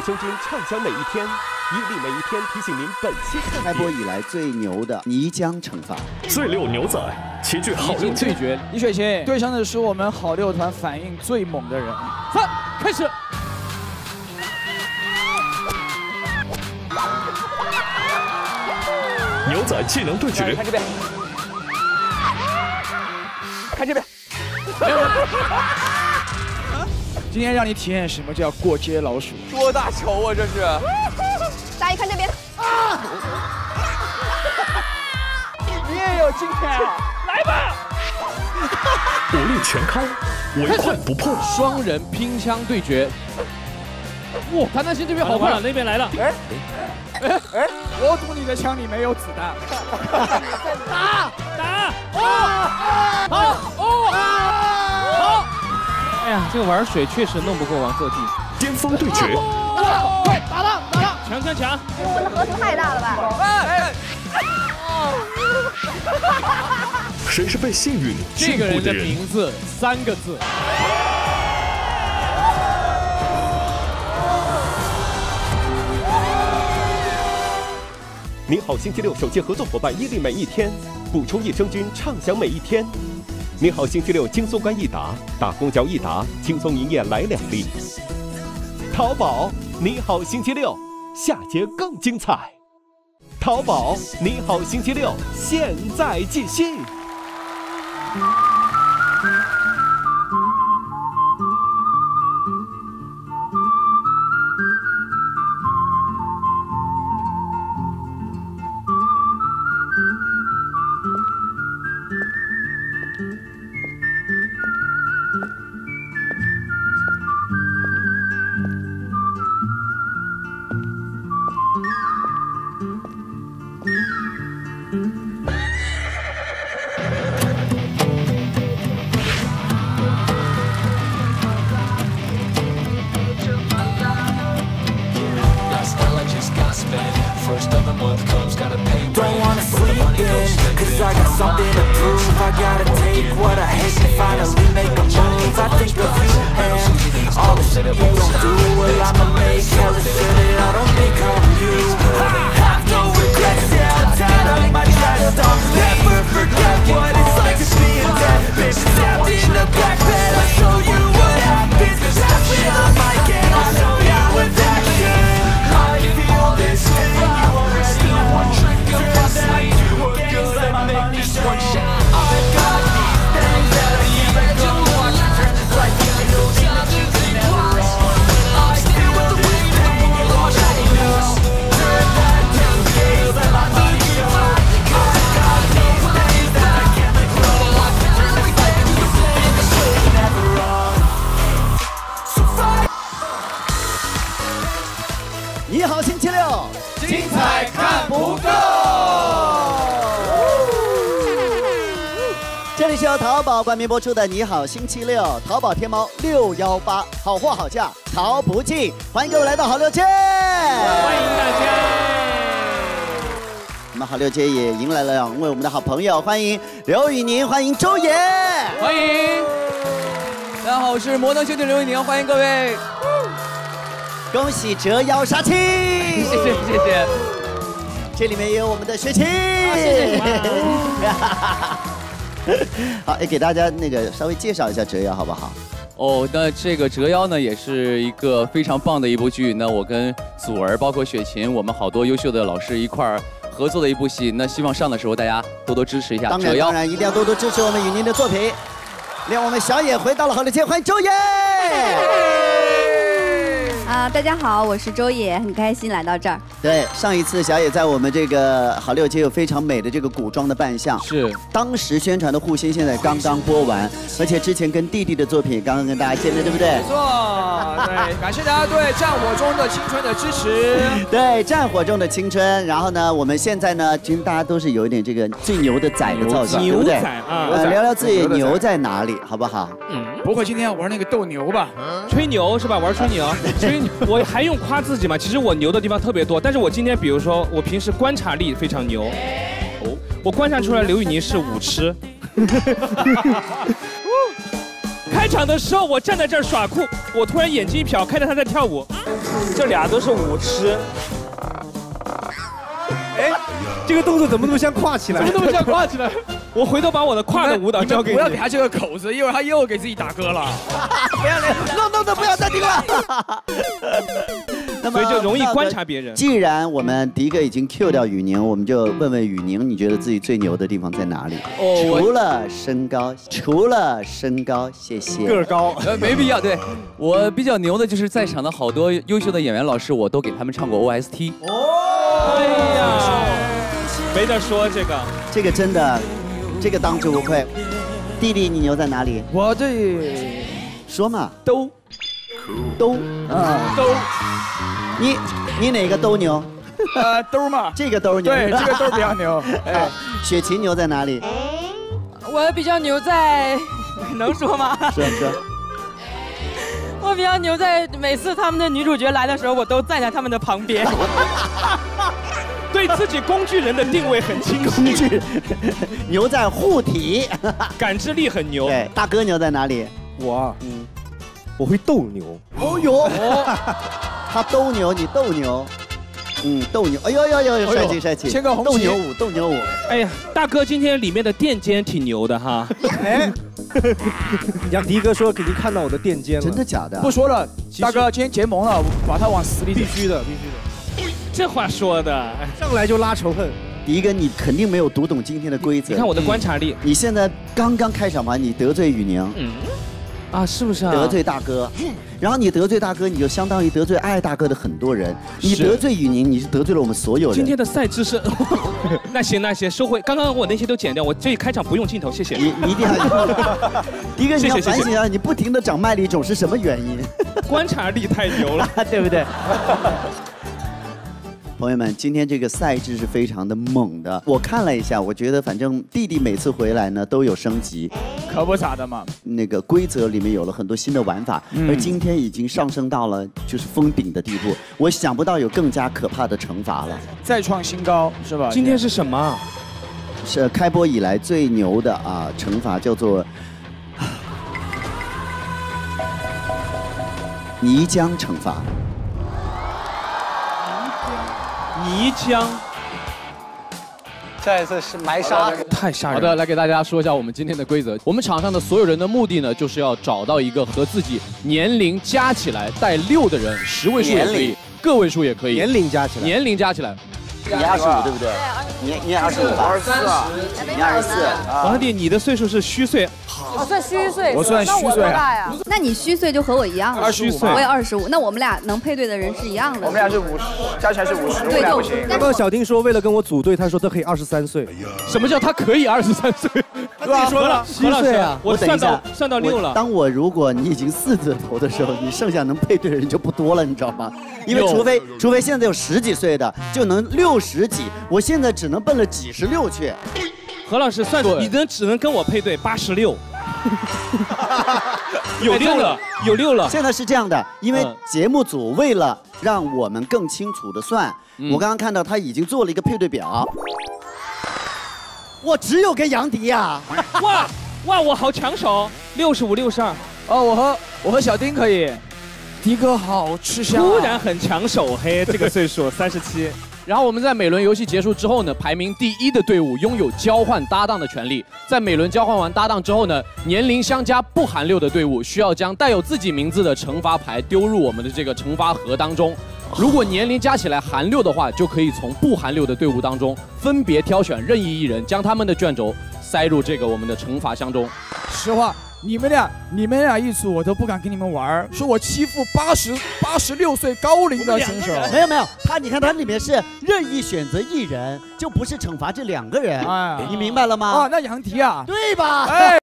益生菌畅享每一天，伊利每一天提醒您本期开播以来最牛的泥浆惩罚，最六牛仔齐聚好六对决，李雪琴对上的是我们好六团反应最猛的人。三，开始。牛仔技能对决，看这边，看这边。今天让你体验什么叫过街老鼠。多大球啊，这是！大家看这边。啊！你也有今天啊！来吧！火力全开，唯快不破。双人拼枪对决。哇，谭丹心这边好快，那边来了。哎哎哎！我赌你的枪里没有子弹。打打！哦！好哦！好！哎呀，这个玩水确实弄不过王鹤棣。巅峰对决！快打他打他！强强强！我们的河图太大了吧？哎！谁是被幸运这个人的名字三个字。你好，星期六首届合作伙伴伊利每一天，补充益生菌，畅享每一天。你好，星期六轻松关一达，打公交一达，轻松营业来两粒。淘宝，你好星期六，下节更精彩。淘宝，你好星期六，现在继续。first of the month comes, gotta pay. Don't wanna sleep in, cause I got something to prove. I gotta take what I hate and finally make a move. I think of you and all the shit you don't do Well I'ma make hella sure that I don't become you. I have no regrets, I'm tired of my chest I'll never forget what it's like to be a dead bitch. Stabbed in the back 冠名播出的《你好星期六》，淘宝天猫六幺八，好货好价淘不尽，欢迎各位来到好六街，欢迎大家。我们好六街也迎来了两位我们的好朋友，欢迎刘宇宁，欢迎周也，欢迎。大家好，我是摩登兄弟刘宇宁，欢迎各位。恭喜折腰杀青，谢谢谢谢。这里面也有我们的雪琴，谢谢。好，也给大家那个稍微介绍一下《折腰》，好不好？哦，那这个《折腰》呢，也是一个非常棒的一部剧。那我跟祖儿，包括雪琴，我们好多优秀的老师一块儿合作的一部戏。那希望上的时候大家多多支持一下《当然》，当然一定要多多支持我们雨宁的作品。让，我们小野回到了好的街，欢迎周野。啊，大家好，我是周野，很开心来到这儿。对，上一次小野在我们这个好六街有非常美的这个古装的扮相，是当时宣传的《护心》，现在刚刚播完，而且之前跟弟弟的作品刚刚跟大家见面，对不对？没错，对，感谢大家对《战火中的青春》的支持。对，《战火中的青春》，然后呢，我们现在呢，其实大家都是有一点这个最牛的仔的造型，对不对？呃，聊聊自己牛在哪里，好不好？嗯，不会今天要玩那个斗牛吧？吹牛是吧？玩吹牛，吹。我还用夸自己吗？其实我牛的地方特别多，但是我今天比如说我平时观察力非常牛，哦，我观察出来刘宇宁是舞痴。开场的时候我站在这儿耍酷，我突然眼睛一瞟，看到他在跳舞。这俩都是舞痴。哎，这个动作怎么那么像跨起来？怎么那么像跨起来？我回头把我的胯的舞蹈交给你。不要给他这个口子，一会儿他又给自己打歌了。不要脸，no no no，不要暂停了。那 所以就容易观察别人。既然我们迪哥已经 Q 掉雨宁，我们就问问雨宁，你觉得自己最牛的地方在哪里？哦除了身高，除了身高，谢谢。个儿高，呃，没必要。对我比较牛的就是在场的好多优秀的演员老师，我都给他们唱过 OST。哦哎呀，没得说这个。这个真的，这个当之无愧。弟弟，你牛在哪里？我这说嘛，都都啊都你你哪个都牛？呃兜嘛，这个兜牛。对，这个兜比较牛。哎，雪琴牛在哪里？我比较牛在，能说吗？说说。我比较牛在每次他们的女主角来的时候，我都站在他们的旁边。对自己工具人的定位很清晰，工具 牛在护体，感知力很牛。对，大哥牛在哪里？我啊，嗯，我会斗牛。哦呦，他斗牛，你斗牛，嗯，斗牛，哎呦呦呦呦，帅气帅气，牵个红旗斗牛舞，斗牛舞。哎呀，大哥今天里面的垫肩挺牛的哈。哎，杨迪哥说肯定看到我的垫肩了，真的假的？不说了，大哥，今天结盟了，把他往死里必须的，必须的。这话说的，上来就拉仇恨。迪哥，你肯定没有读懂今天的规则。你看我的观察力，你现在刚刚开场完，你得罪雨宁，嗯，啊，是不是啊？得罪大哥，然后你得罪大哥，你就相当于得罪爱大哥的很多人。你得罪雨宁，你是得罪了我们所有人。今天的赛制是，那行那行，收回，刚刚我那些都剪掉，我这一开场不用镜头，谢谢。你你一定要，迪哥你要谢谢谢谢反省一下，你不停的长麦粒肿是什么原因？观察力太牛了，对不对？朋友们，今天这个赛制是非常的猛的。我看了一下，我觉得反正弟弟每次回来呢都有升级，可不咋的嘛。那个规则里面有了很多新的玩法，嗯而今天已经上升到了就是封顶的地步。我想不到有更加可怕的惩罚了。再创新高是吧？今天是什么？是开播以来最牛的啊惩罚，叫做 泥浆惩罚。泥浆，下一次是埋沙。太吓人。好的，来给大家说一下我们今天的规则。我们场上的所有人的目的呢，就是要找到一个和自己年龄加起来带六的人，十位数也可以，个位数也可以。年龄加起来，年龄加起来，你二十五对不对？你你二十五吧？二十四，你二十四。王弟，你的岁数是虚岁，我算虚岁，我算那我虚岁啊多大呀？那你虚岁就和我一样了，25岁我也二十五，那我们俩能配对的人是一样的。我们俩是五十，加起来是五十，对，就俩不行。刚刚小丁说为了跟我组队，他说他可以二十三岁。什么叫他可以二十三岁？他自己说了，何老师七岁啊。我等一下算到，算到六了。当我如果你已经四。字头的时候，你剩下能配对的人就不多了，你知道吗？因为除非除非现在有十几岁的就能六十几，我现在只能奔了几十六去。何老师算，对你能只能跟我配对八十六，有六了，有六了。现在是这样的，因为嗯节目组为了让我们更清楚的算，嗯我刚刚看到他已经做了一个配对表。我只有跟杨迪呀、哇哇，我好抢手，六十五、六十二，哦，我和我和小丁可以。迪哥好吃香啊。突然很抢手，嘿，这个岁数三十七。然后我们在每轮游戏结束之后呢，排名第一的队伍拥有交换搭档的权利。在每轮交换完搭档之后呢，年龄相加不含六的队伍需要将带有自己名字的惩罚牌丢入我们的这个惩罚盒当中。如果年龄加起来含六的话，就可以从不含六的队伍当中分别挑选任意一人，将他们的卷轴塞入这个我们的惩罚箱中。实话，你们俩你们俩一组，我都不敢跟你们玩儿，说我欺负八十八十六岁高龄的选手。没有没有，他你看他里面是任意选择一人，就不是惩罚这两个人，哎你明白了吗？啊，那杨迪啊，对吧？哎，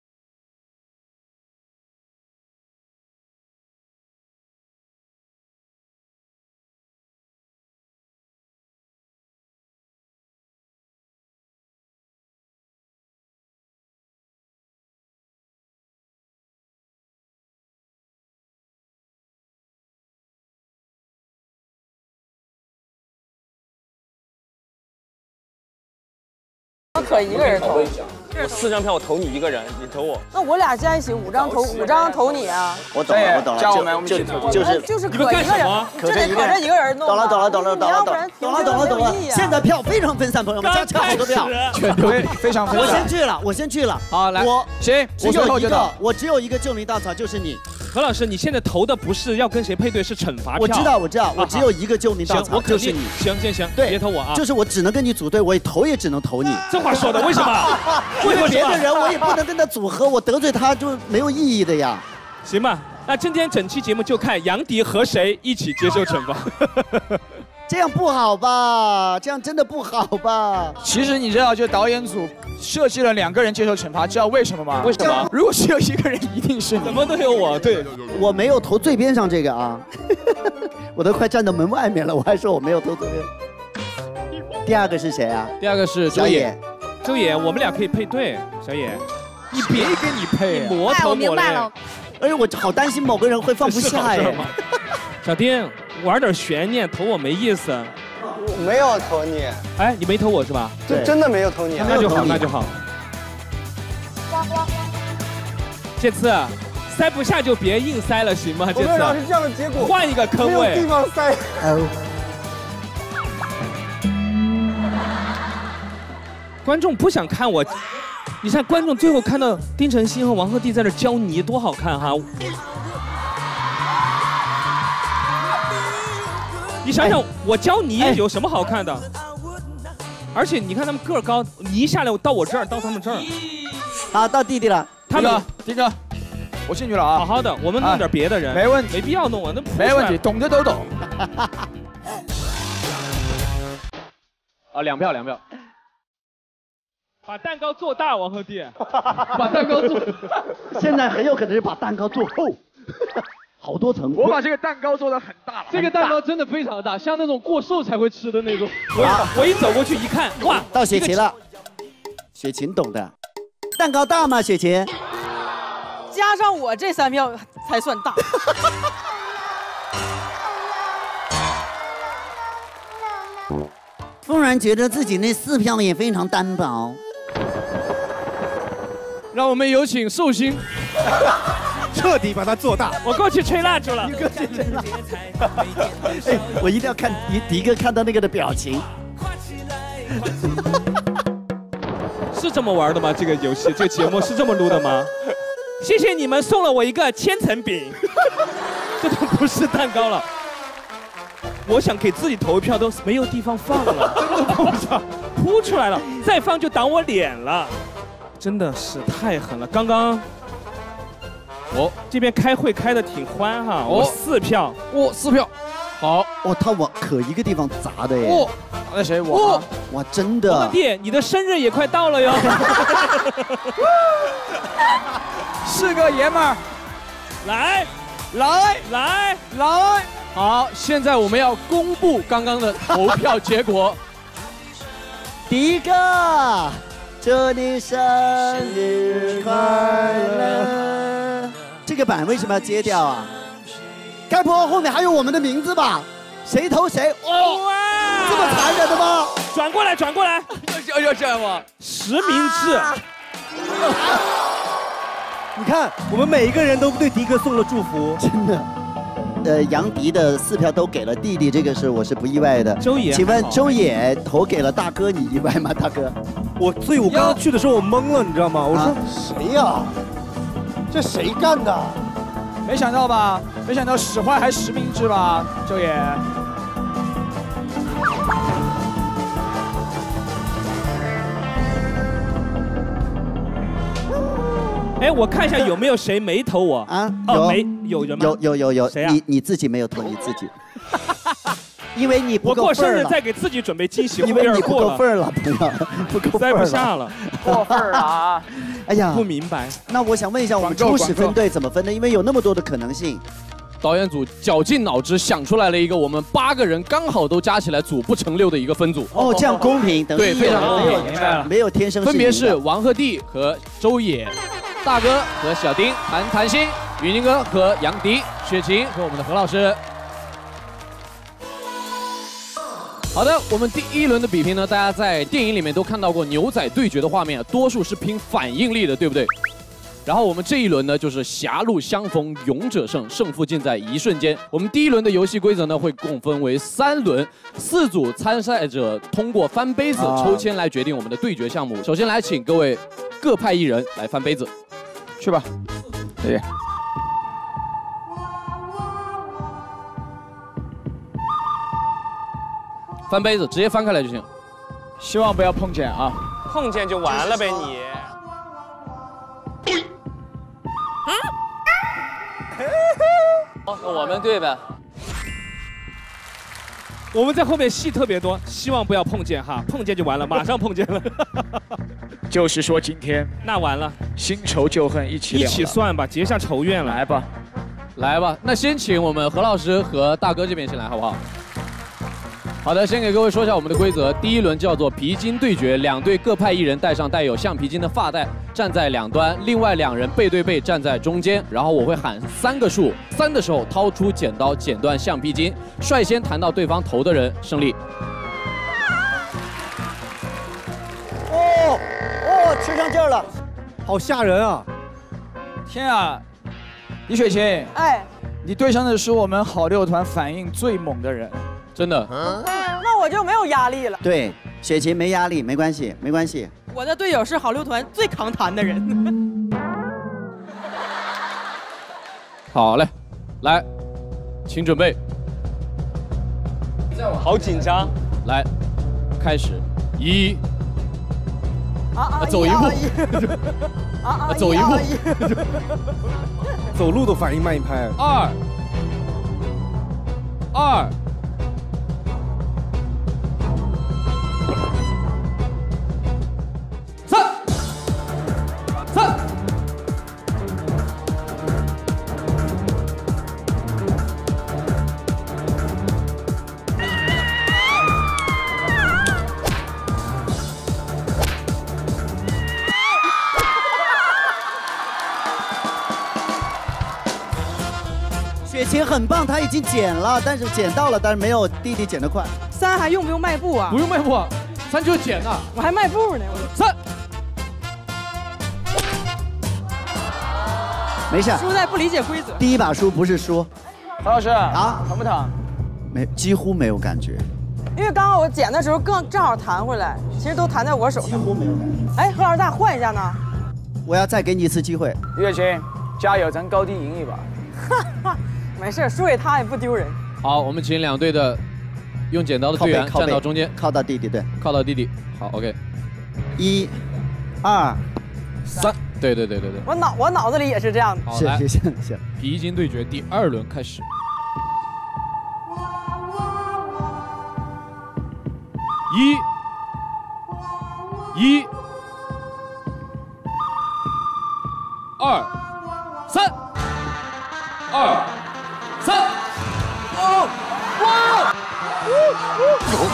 可一个人投。我四张票我投你一个人，你投我。那我俩加一起五张投五张投你啊？我懂了，我懂了，加我们我们就一起投就是就是可一个人，可这得可着一个人弄。懂了，懂了，懂了，懂了，懂了，懂了，懂了，懂了。现在票非常分散，朋友们，加起来好多票，全都非常分我先去了，我先去了。好，来，我行，只我最后有一个，。我只有一个救命稻草，就是你。何老师，你现在投的不是要跟谁配对，是惩罚票。我知道，我知道，啊我只有一个救命稻，草，我就是你。行行行，对，别投我啊！就是我只能跟你组队，我投也只能投你。这话说的为什么？因 为为什么别的人我也不能跟他组合，我得罪他就没有意义的呀。行吧，那今天整期节目就看杨迪和谁一起接受惩罚。这样不好吧？这样真的不好吧？其实你知道，就导演组设计了两个人接受惩罚，知道为什么吗？为什么？如果只有一个人，一定是你。怎么都有我，对。我没有投最边上这个啊，我都快站到门外面了，我还说我没有投最边。第二个是谁啊？第二个是小野。周野，我们俩可以配对。小野，你别跟你配你磨头磨嘞。哎呦，我好担心某个人会放不下哎。小丁，玩点悬念，投我没意思。我没有投你，哎，你没投我是吧？就真的没有投你。那就好，那就好。这次塞不下就别硬塞了，行吗？这次我们这样的结果，换一个坑位，没有地方塞。观众不想看我，你看观众最后看到丁程鑫和王鹤棣在那浇泥，多好看哈！你想想，我教你有什么好看的？而且你看他们个儿高，泥下来到我这儿，到他们这儿。好，到弟弟了，他们丁哥，我进去了啊。好好的，我们弄点别的人，没问题，没必要弄啊那没问题，懂的都懂。啊，两票两票。把蛋糕做大，王鹤棣。把蛋糕做。现在很有可能是把蛋糕做厚，好多层。我把这个蛋糕做的很大了。这个蛋糕真的非常大，像那种过寿才会吃的那种。我我一走过去一看，哇，到雪琴了。雪琴懂的，蛋糕大吗？雪琴？加上我这三票才算大。突然觉得自己那四票也非常单薄。让我们有请寿星，彻底把它做大。我过去吹蜡烛了。哎，我一定要看迪迪哥看到那个的表情。是这么玩的吗？这个游戏，这个节目是这么录的吗？谢谢你们送了我一个千层饼，这都不是蛋糕了。我想给自己投一票都没有地方放了，真的放不下，扑出来了，再放就挡我脸了，真的是太狠了。刚刚，哦，这边开会开的挺欢哈，哦我四票，哦，四票，好，哦，他往可一个地方砸的耶。哦，那谁我啊？哇，真王的。弟，你的生日也快到了哟。是个爷们儿，来，来，来，来。好，现在我们要公布刚刚的投票结果。迪哥，祝你生日快乐！这个板为什么要揭掉啊？该不会后面还有我们的名字吧？谁投谁？哦，哇，这么残忍的吗？转过来，转过来，要要这样吗？实名制。你看，我们每一个人都对迪哥送了祝福，真的。呃，杨迪的四票都给了弟弟，这个是我是不意外的。周野请问周野投给了大哥，你意外吗？大哥，我所以，我刚刚去的时候我懵了，你知道吗？我说、啊谁呀？这谁干的？没想到吧？没想到使坏还实名制吧，周野。哎，我看一下有没有谁没投我啊？哦，有没有人吗？有有有有，谁啊你你自己没有投你自己，因为你不我过生日再给自己准备惊喜，因为你不过了，够份儿了，朋友，不够份塞不下了，过分了啊！哎呀不，明白。那我想问一下，我们初始分队怎么分呢？因为有那么多的可能性。导演组绞尽脑汁想出来了一个我们八个人刚好都加起来组不成六的一个分组。哦，这样公平，等于对，非常公没有平。没有天生分别是王鹤棣和周也，大哥和小丁，谭谭鑫，雨宁哥和杨迪，雪晴和我们的何老师。好的，我们第一轮的比拼呢，大家在电影里面都看到过牛仔对决的画面，多数是拼反应力的，对不对？然后我们这一轮呢，就是狭路相逢勇者胜，胜负尽在一瞬间。我们第一轮的游戏规则呢，会共分为三轮，四组参赛者通过翻杯子抽签来决定我们的对决项目。首先来请各位各派一人来翻杯子，去吧。可以。翻杯子直接翻开来就行。希望不要碰见啊。碰见就完了呗你。那我们对呗。我们在后面戏特别多，希望不要碰见哈，碰见就完了，马上碰见了，就是说今天那完了，新仇旧恨一起一起算吧，结下仇怨了。来吧，来吧，那先请我们何老师和大哥这边先来，好不好？好的，先给各位说一下我们的规则。第一轮叫做皮筋对决，两队各派一人戴上带有橡皮筋的发带，站在两端，另外两人背对背站在中间。然后我会喊三个数，三的时候掏出剪刀剪断橡皮筋，率先弹到对方头的人胜利。哦哦，吃上劲儿了，好吓人啊！天啊，李雪琴，哎，你对上的是我们好六团反应最猛的人，真的。那我就没有压力了。对，雪琴没压力，没关系，没关系。我的队友是好六团最扛弹的人。好嘞，来，请准备，好紧张，来，开始，一，啊走一步，啊啊走一步，走路都反应慢一拍。二，二，很棒，他已经捡了，但是捡到了，但是没有弟弟捡得快。三还用不用迈步啊？不用迈步，三就是捡呐。我还迈步呢。三，没事，输在不理解规则。第一把输不是输，何老师啊，疼不疼？没几乎没有感觉。因为刚刚我捡的时候更正好弹回来，其实都弹在我手上。几乎没有感觉。哎，何老师，咱俩换一下呢？我要再给你一次机会。李雪琴，加油，咱高低赢一把。没事，输给他也不丢人。好，我们请两队的用剪刀的队员站到中间，靠到弟弟，对，靠到弟弟。好，OK，一、二、三，对对对对对。我脑我脑子里也是这样的。好，来，皮筋对决第二轮开始。一，一，二，三，二，哦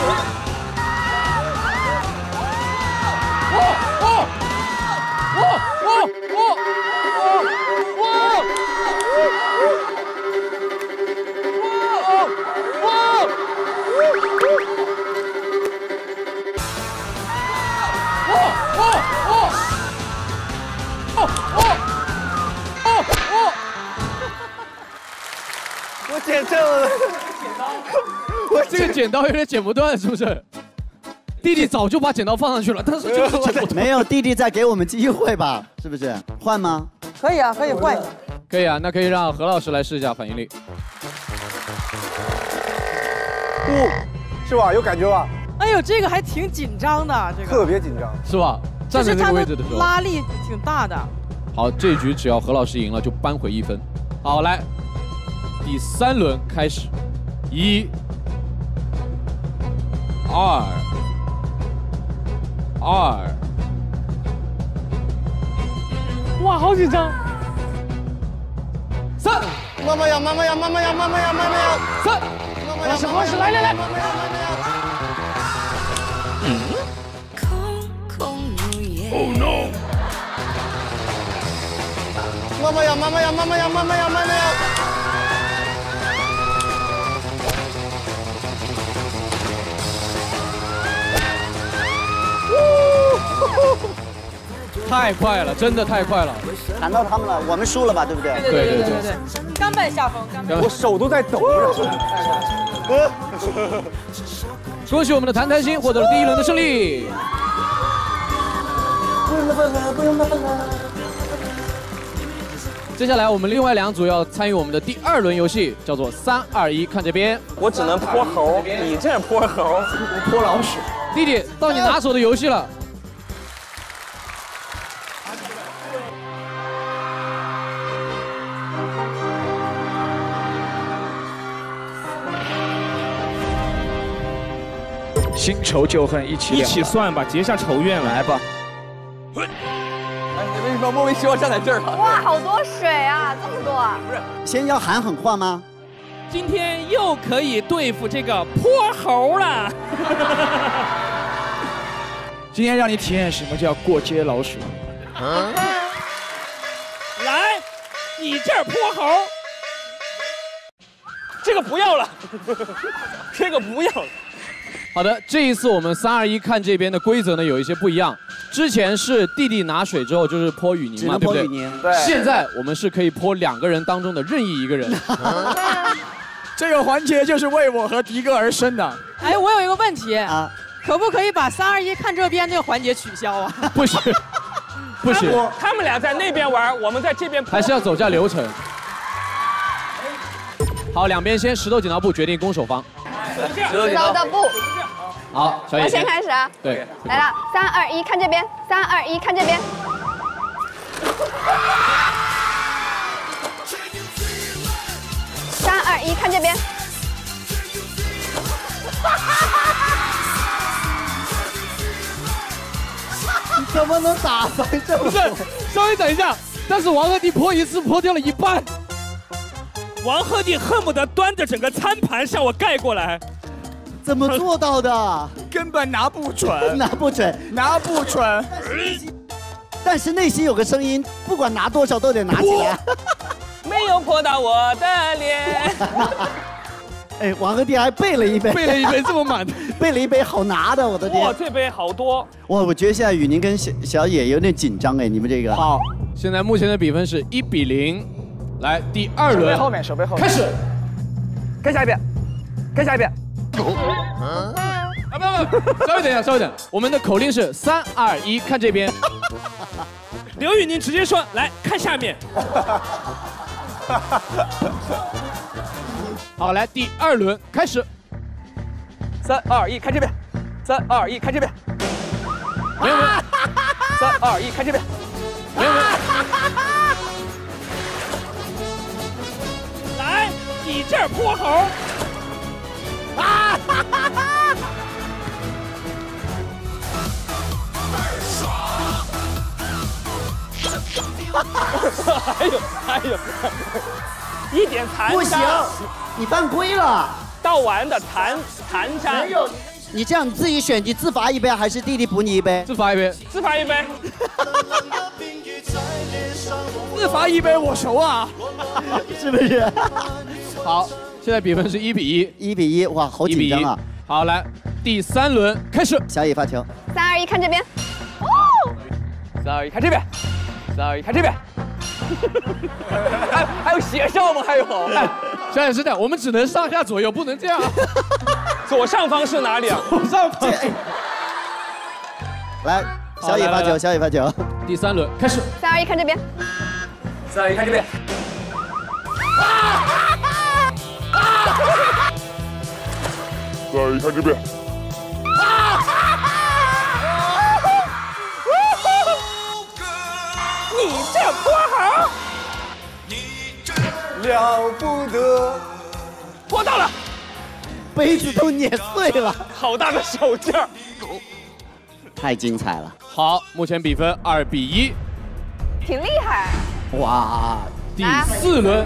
剪刀有点剪不断，是不是？弟弟早就把剪刀放上去了，但是就是剪不断。没有弟弟再给我们机会吧？是不是？换吗？可以啊，可以换。可以啊，那可以让何老师来试一下反应力。不，是吧？有感觉吧？哎呦，这个还挺紧张的，这个特别紧张，是吧？站在这个位置的时候，拉力挺大的。好，这一局只要何老师赢了，就扳回一分。好，来，第三轮开始，一、二、二，哇，好紧张！三，妈妈呀，妈妈呀，妈妈呀，妈妈呀，妈妈呀，三，妈妈呀，是好是来来来，妈妈呀，妈妈呀。Oh no！妈妈呀，妈妈呀，妈妈呀，妈妈呀，妈妈呀！太快了，真的太快了。喊到他们了，我们输了吧，对不对？对对对对对，甘拜下风，甘拜。我手都在抖。恭喜我们的谭谭鑫获得了第一轮的胜利。不用问了，不用问了。接下来我们另外两组要参与我们的第二轮游戏，叫做三二一，看这边。我只能泼猴，你这泼猴，泼老鼠。弟弟，到你拿手的游戏了。新仇旧恨一起一起算吧，结下仇怨来吧。哎，你为什么莫名其妙站在这儿了？哇，好多水啊，这么多啊！不是，先要喊狠话吗？今天又可以对付这个泼猴了。今天让你体验什么叫过街老鼠。来，你这儿泼猴，这个不要了，这个不要了。好的，这一次我们三二一看这边的规则呢有一些不一样。之前是弟弟拿水之后就是泼雨宁嘛，对不对？对。现在我们是可以泼两个人当中的任意一个人。这个环节就是为我和迪哥而生的。哎，我有一个问题啊，可不可以把三二一看这边这个环节取消啊？不行，不行。他们俩在那边玩，我们在这边。还是要走下流程。好，两边先石头剪刀布决定攻守方。石头剪刀布。好，小野。我先开始啊。对。来了，三二一，看这边。三二一，看这边。三二一，看这边。你怎么能打翻这么？不是，稍微等一下。但是王鹤棣泼一次泼掉了一半。王鹤棣恨不得端着整个餐盘向我盖过来。怎么做到的？根本拿不准，拿不准，拿不准。但是内心有个声音，不管拿多少都得拿起来。没有泼到我的脸。哎，王鹤棣还备了一杯，备了一杯这么满，备了一杯好拿的，我的天！哇，这杯好多。哇，我觉得现在雨宁跟小小野有点紧张哎，你们这个。好，现在目前的比分是一比零。来，第二轮，后面，手背后面，开始。看下一遍，看下一遍。啊不不，稍微等一下，稍微等。我们的口令是三二一，看这边。刘宇宁直接说，来看下面。好，来第二轮开始。三二一，看这边。三二一，看这边。没有没有。三二一，看这边。没有没有。你这泼猴。啊哈哈哈！还有还有，一点残不行，你犯规了。倒完的残残渣。没有，你这样你自己选，你自罚一杯还是弟弟补你一杯？自罚一杯。自罚一杯。自罚一杯，我熟啊，是不是？好，现在比分是一比一，一比一，哇，好紧张啊！好，来第三轮开始。小野发球。三二一，看这边。哦三二一，看这边。三二一，看这边。还还有斜哨吗？还有。哎小野是这样，我们只能上下左右，不能这样。左上方是哪里啊？左上方。来，小野发球，小野发球。第三轮开始。三二一，看这边。三二一，看这边。三再，看这边。你这泼猴，了不得，泼到了，杯子都碾碎了，好大的手劲儿，太精彩了。好，目前比分二比一，挺厉害。哇，第四轮。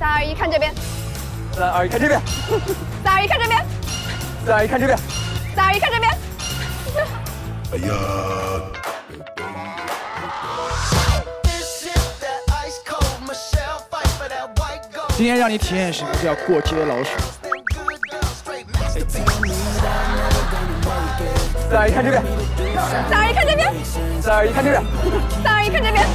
三二一，看这边。三二一，看这边。三二一，看这边。三二一，看这边。三二一，看这边。哎呀！今天让你体验什么叫过街老鼠。三二一，看这边。三二一，看这边。三二一，看这边。三二一，看这边。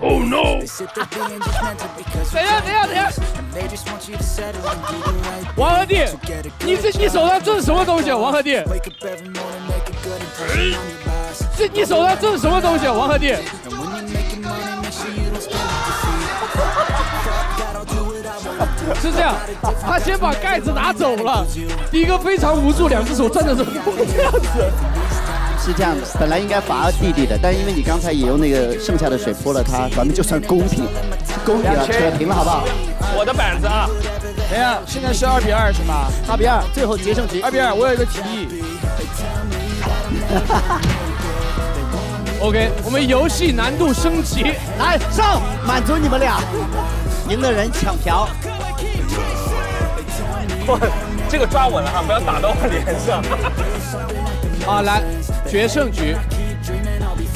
Oh no！等一下，等一下，等一下！王鹤棣，你这你手上这是什么东西啊？王鹤棣，这你手上这是什么东西啊？王鹤棣，是这样，他先把盖子拿走了，第一个非常无助，两只手攥着这这样子。是这样的，本来应该罚弟弟的，但因为你刚才也用那个剩下的水泼了他，咱们就算公平，公平了，扯平了，好不好？我的板子啊！等一下，现在是二比二是吗？二比二，最后决胜局。二比二，我有一个提议。OK，我们游戏难度升级，来上，满足你们俩，赢的人抢瓢。哇，这个抓稳了哈，不要打到我脸上。好，来决胜局，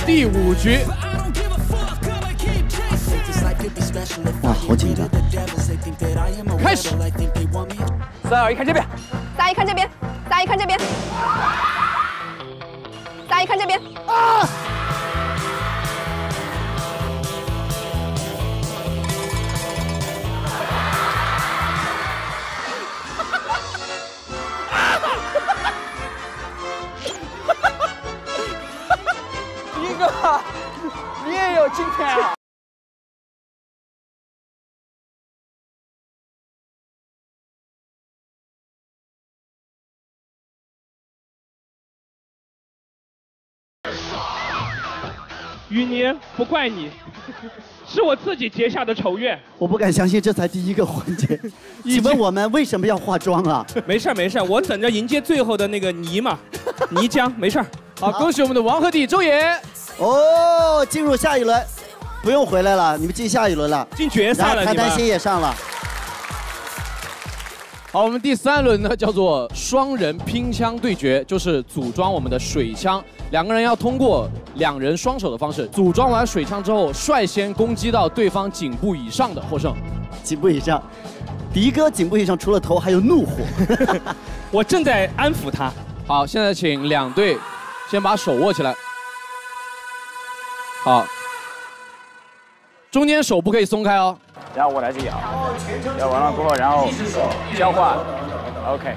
第五局。哇，好紧张！开始。三二一，看这边。三二一，看这边。三二一，看这边。三二一，看这边。啊！雨宁，不怪你，是我自己结下的仇怨。我不敢相信这才第一个环节。请问我们为什么要化妆啊？没事儿没事儿，我等着迎接最后的那个泥嘛，泥浆，没事儿。好，恭喜我们的王鹤棣周也。哦，进入下一轮，不用回来了，你们进下一轮了，进决赛了。谭丹心也上了。好，我们第三轮呢叫做双人拼枪对决，就是组装我们的水枪，两个人要通过两人双手的方式组装完水枪之后，率先攻击到对方颈部以上的获胜。颈部以上，迪哥颈部以上除了头还有怒火，我正在安抚他。好，现在请两队先把手握起来。好，中间手不可以松开哦。然后我来去咬，咬完了过后，然后交换，OK，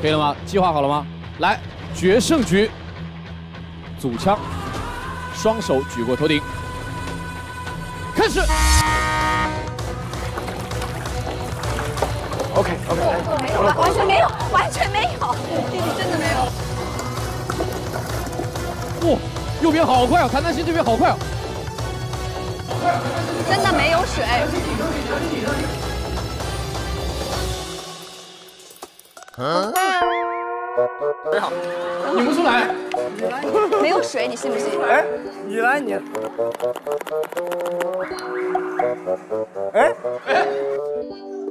可以了吗？计划好了吗？来，决胜局，组枪，双手举过头顶，开始。OK OK，没有，完完全没有，完全没有，弟弟真的没有。哇，右边好快啊，谭丹心这边好快啊。真的没有水。嗯，没好，拧不出来。没有水，你信不信？哎，你来你。哎哎，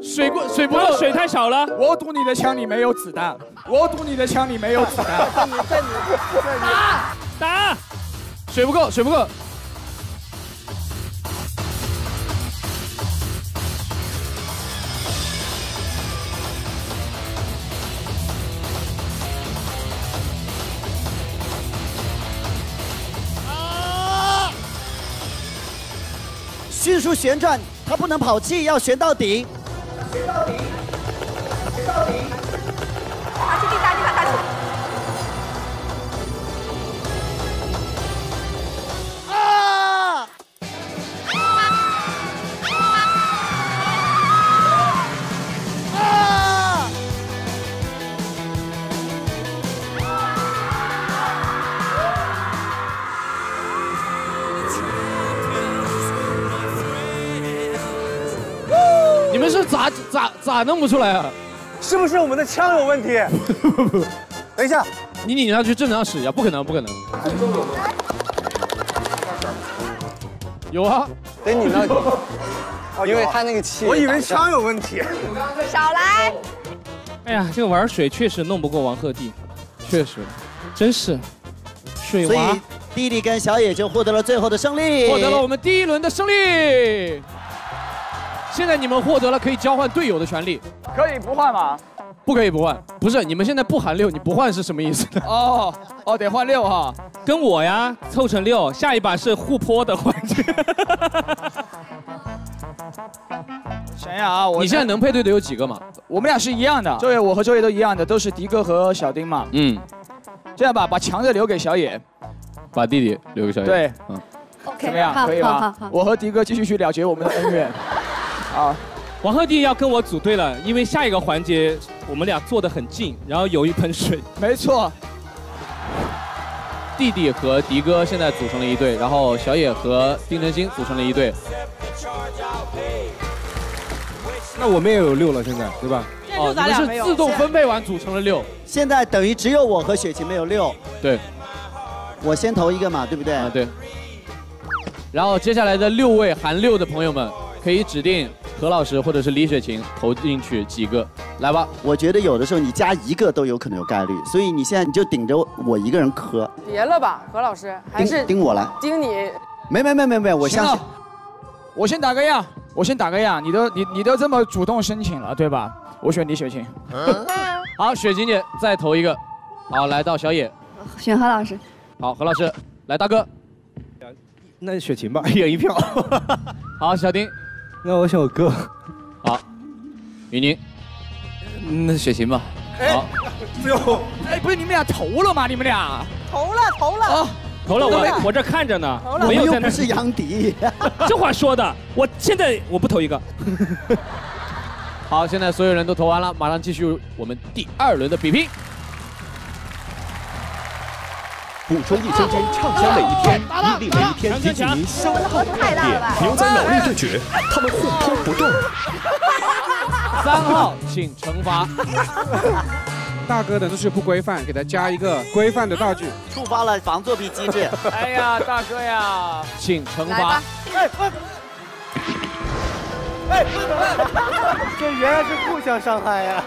水过水不够，水太少了。我赌你的枪里没有子弹，我赌你的枪里没有子弹。打打，水不够，水不够。迅速旋转，他不能跑气，要旋到底。旋到底，旋到底。咋弄不出来啊？是不是我们的枪有问题？等一下，你拧上去正常使一下，不可能，不可能。有啊，得拧到。哦，因为他那个气，我以为枪有问题。少来。哎呀，这个玩水确实弄不过王鹤棣，确实，真是水所娃以弟弟跟小野就获得了最后的胜利，获得了我们第一轮的胜利。现在你们获得了可以交换队友的权利，可以不换吗？不可以不换。不是，你们现在不含六，你不换是什么意思？哦哦，得换六哈。跟我呀，凑成六。下一把是互泼的环节。想想啊，我你现在能配对的有几个嘛？我们俩是一样的，周野我和周野都一样的，都是迪哥和小丁嘛。嗯，这样吧，把强的留给小野。把弟弟留给小野。对，嗯，OK，怎么样？可以吧？我和迪哥继续去了结我们的恩怨。啊，王鹤棣要跟我组队了，因为下一个环节我们俩坐得很近，然后有一盆水。没错。弟弟和迪哥现在组成了一队，然后小野和丁程鑫组成了一队。那我们也有六了，现在对吧？哦，我们是自动分配完组成了六。现在等于只有我和雪琴没有六。对。我先投一个嘛，对不对？啊，对。然后接下来的六位含六的朋友们，可以指定何老师或者是李雪琴投进去几个，来吧。我觉得有的时候你加一个都有可能有概率，所以你现在你就顶着我一个人磕，别了吧，何老师，还是盯盯我来。盯你。没没没没没，我相信。我先打个样，我先打个样，你都你你都这么主动申请了，对吧？我选李雪琴。好，雪琴姐再投一个。好，来到小野。选何老师。好，何老师，来大哥。那雪琴吧，一人一票。好，小丁。那我选我哥。好，雨宁。那雪琴吧。好，最后，哎，不是你们俩投了吗？你们俩投了，投了。投了我，我这看着呢，我没有在那。又不是杨迪。这话说的，我现在我不投一个。好，现在所有人都投完了，马上继续我们第二轮的比拼。补充益生菌，畅享每一天，伊利每一天提醒您消耗不变。牛仔脑力对决，他们互通不断。三号，请惩罚。大哥的姿势不规范，给他加一个规范的道具。触发了防作弊机制。哎呀，大哥呀，请惩罚。哎哎，这原来是互相伤害呀！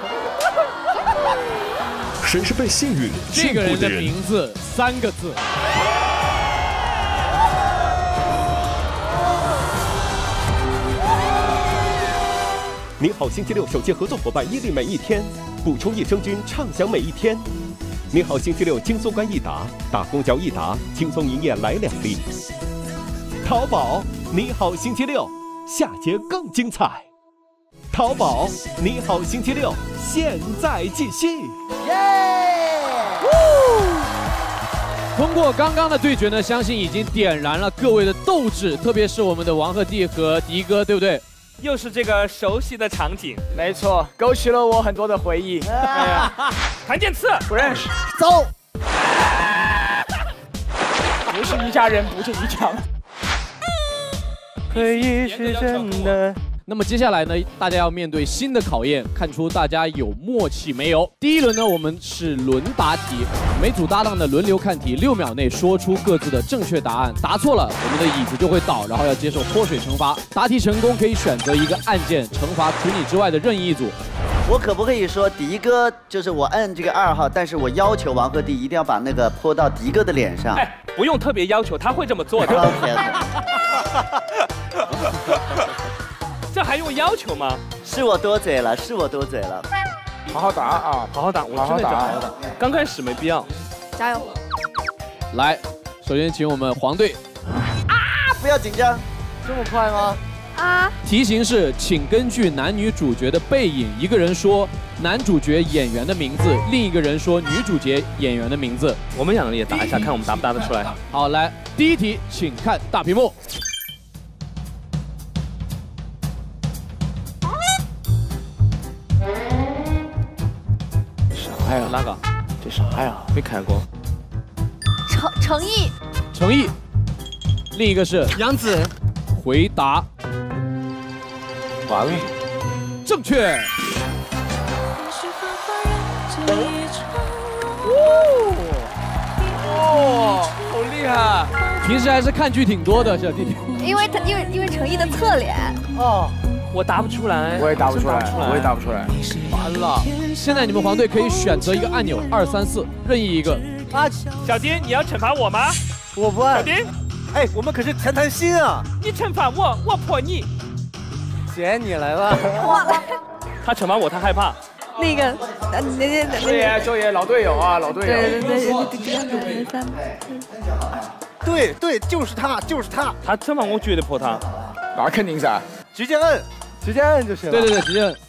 谁是被幸运这个人的？名字三个字。你好，星期六首届合作伙伴伊利每一天，补充益生菌，畅享每一天。你好，星期六轻松关益达，打公交益达，轻松营业来两粒。淘宝，你好星期六，下节更精彩。淘宝，你好星期六，现在继续。耶通过刚刚的对决呢，相信已经点燃了各位的斗志，特别是我们的王鹤棣和迪哥，对不对？又是这个熟悉的场景，没错，勾起了我很多的回忆。哎呀，谭健次不认识，走。不是一家人，不是一家。回忆是真的。那么接下来呢，大家要面对新的考验，看出大家有默契没有。第一轮呢，我们是轮答题，每组搭档呢轮流看题，六秒内说出各自的正确答案，答错了，我们的椅子就会倒，然后要接受泼水惩罚。答题成功可以选择一个按键惩罚除你之外的任意一组。我可不可以说迪哥就是我摁这个二号，但是我要求王鹤棣一定要把那个泼到迪哥的脸上。哎，不用特别要求，他会这么做的。这还用要求吗？是我多嘴了，是我多嘴了。好好打啊，好好打，我好好打真的就好好打。刚开始没必要。加油！来，首先请我们黄队，啊，不要紧张，这么快吗？啊！题型是，请根据男女主角的背影，一个人说男主角演员的名字，另一个人说女主角演员的名字。我们两个也答一下，看我们答不答得出来。好，来，第一题，请看大屏幕。啥呀？那个，这啥呀？没看过。诚诚意，诚意，另一个是杨紫。回答完了，正确。哦，好厉害！平时还是看剧挺多的，小弟弟。因为他因为因为诚毅的侧脸。哦，我答不出来。我也答不出来真，我也答不出来。完了，现在你们黄队可以选择一个按钮，二三四，任意一个。啊，小丁，你要惩罚我吗？我不按。小丁，哎，我们可是谈谈心啊。你惩罚我，我泼你。姐，你来吧。我来。他惩罚我，他害怕。那个，呃，那那那周爷，周爷，老队友啊，老队友。对对对，三对对，就是他，就是他。他惩罚我绝对破他。那肯定噻。直接摁，直接摁就行了。对对对，直接摁。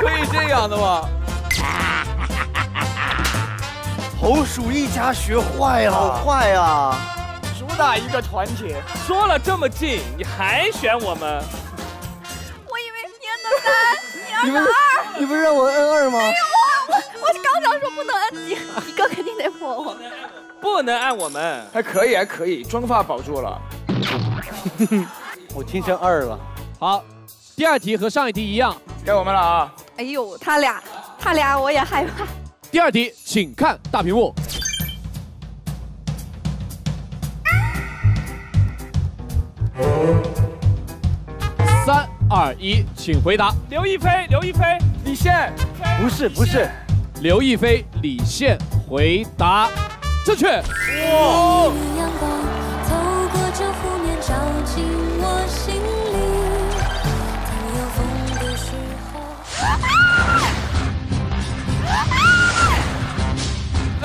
可以这样的吗？红薯一家学坏了，好坏呀！主打一个团结。说了这么近，你还选我们？我以为你摁的三，你摁的二。你不是让我摁二吗？没有我，我刚想说不能摁几，一个肯定得破我。不能按我们。还可以，还可以，妆发保住了。我听成二了。好，第二题和上一题一样，该我们了啊。哎呦，他俩，他俩我也害怕。第二题，请看大屏幕。三二一，请回答。刘亦菲，刘亦菲，李现，不是不是，刘亦菲、李现回答正确。哇！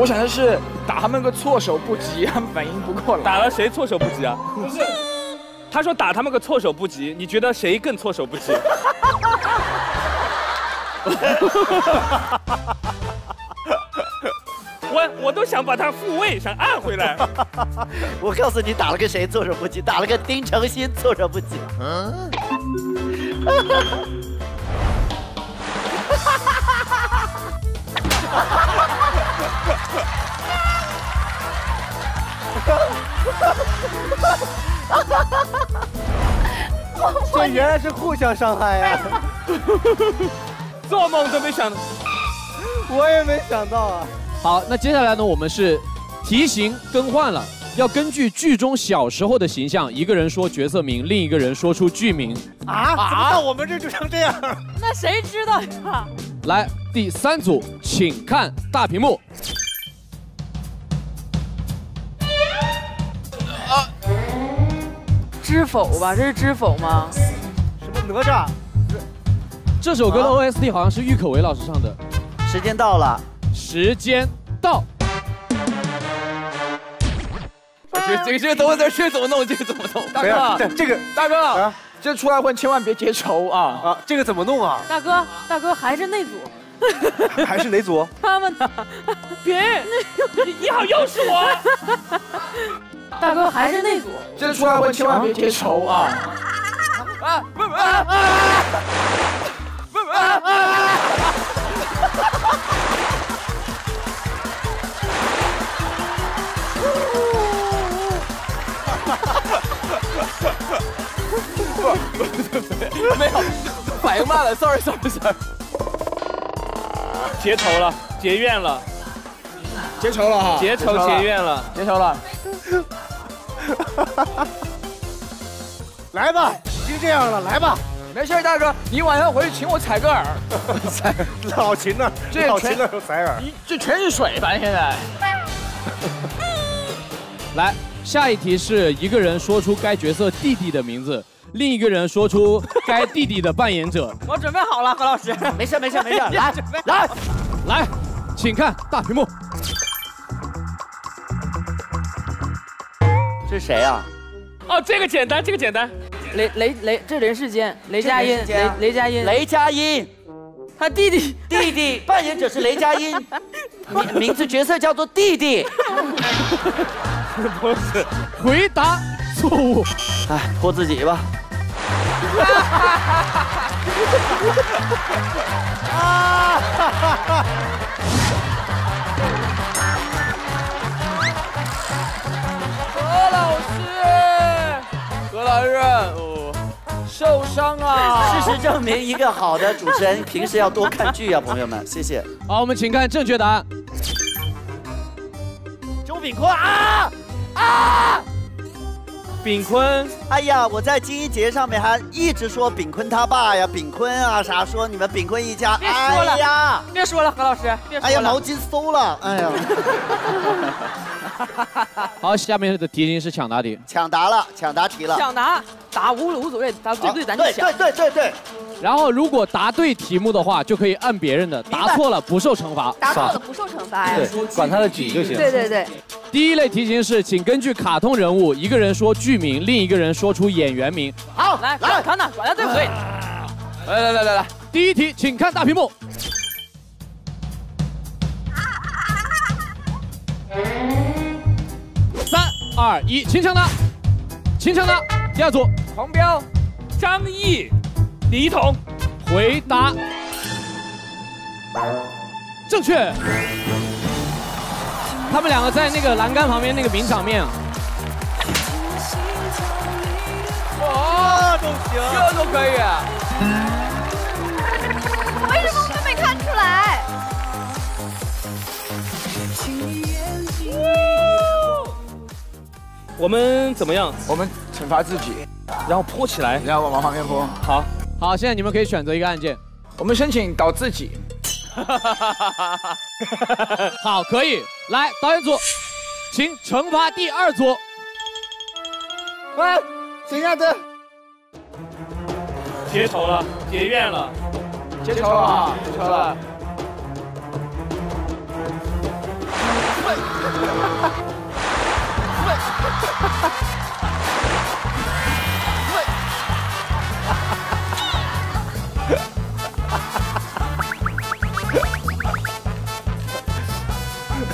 我想的是打他们个措手不及，他们反应不过来。打了谁措手不及啊？不是，他说打他们个措手不及，你觉得谁更措手不及？我我都想把他复位，想按回来。我告诉你，打了个谁措手不及？打了个丁程鑫措手不及。嗯。这原来是互相伤害呀！做梦都没想到，我也没想到啊。好，那接下来呢，我们是题型更换了，要根据剧中小时候的形象，一个人说角色名，另一个人说出剧名。啊？怎么到我们这就成这样？那谁知道呀？来，第三组，请看大屏幕。知否吧？这是知否吗？什么哪吒？这首歌的 OST 好像是郁可唯老师唱的。时间到了，时间到。这这个这个等会儿这怎么弄？这个怎么弄？大哥，这个大哥，这出来混千万别结仇啊！啊，这个怎么弄啊？大哥，大哥还是那组。还是哪组？他们呢。别，一号又是我。大哥还是那组。这出来混千万别结仇啊！啊不不啊啊！不不啊啊！不，没有，反应慢了，sorry sorry sorry。结仇了，结怨了，结仇了哈，结仇结怨了，结仇了。来吧，已经这样了，来吧。没事，大哥，你晚上回去请我采个耳。采老秦那，这老秦那有采耳。这全是水，反正现在。来，下一题是一个人说出该角色弟弟的名字，另一个人说出该弟弟的扮演者。我准备好了，何老师。没事没事没事，来来来，请看大屏幕。这是谁啊？哦，这个简单，这个简单。雷雷雷，这人世间，雷佳音，雷雷佳音，雷佳音，他弟弟弟弟扮演者是雷佳音，名名字角色叫做弟弟。不是，回答错误。哎，泼自己吧。啊！何老师，哦，受伤啊！事实证明，一个好的主持人平时要多看剧啊，朋友们，谢谢。好，我们请看正确答案。周炳坤啊啊！炳坤，哎呀，我在金一节上面还一直说炳坤他爸呀，炳坤啊啥，说你们炳坤一家。别说了哎呀，别说了，何老师，别说了。哎呀，毛巾馊了，哎呀，好，下面的题型是抢答题。抢答了，抢答题了。抢答答无无所谓，答对对咱就对抢。对对对对，然后如果答对题目的话，就可以按别人的；答错了不受惩罚。答错了不受惩罚呀。对，管他的几就行。对对对，第一类题型是，请根据卡通人物，一个人说剧名，另一个人说出演员名。好，来来，看看管他对不对？来来来来来，第一题，请看大屏幕。三二一，请抢答，请抢答。第二组，狂飙，张译，李一桐，回答正确。他们两个在那个栏杆旁边那个名场面啊。哦，都行，这都可以。为什么我们没看出来？我们怎么样？我们惩罚自己，然后泼起来，然后往旁边泼。好，好，现在你们可以选择一个案件。我们申请导自己。好，可以。来，导演组，请惩罚第二组。喂，谁样子？结仇了，结怨了，结仇了啊，结仇了。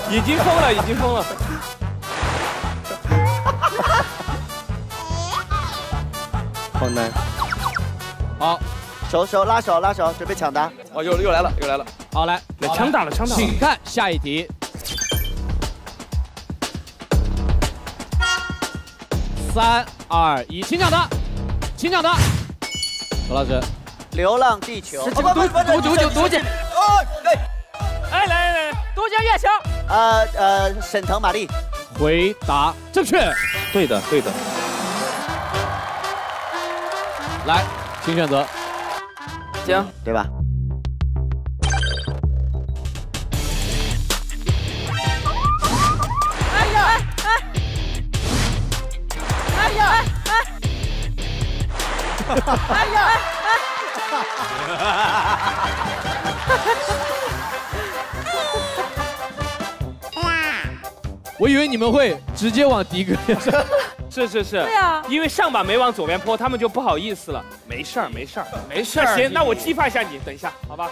已经疯了，已经疯了。好难。好，手手拉手拉手，准备抢答。哦，又又来了，又来了。好，来，来枪打了，枪打了。请看下一题。三二一，请抢答，请抢答。何老师，流浪地球。这个毒毒毒酒毒酒。哦，对。哎，来来来，都江月桥。呃呃，沈腾、马丽。回答正确。对的，对的。来，请选择。行，对吧？哎呀哎哎！哎呀哎哎！哎我以为你们会直接往迪哥 脸上。是是是，对呀因为上把没往左边泼，他们就不好意思了。没事儿，没事儿，没事儿。行，那我激发一下你，等一下，好吧？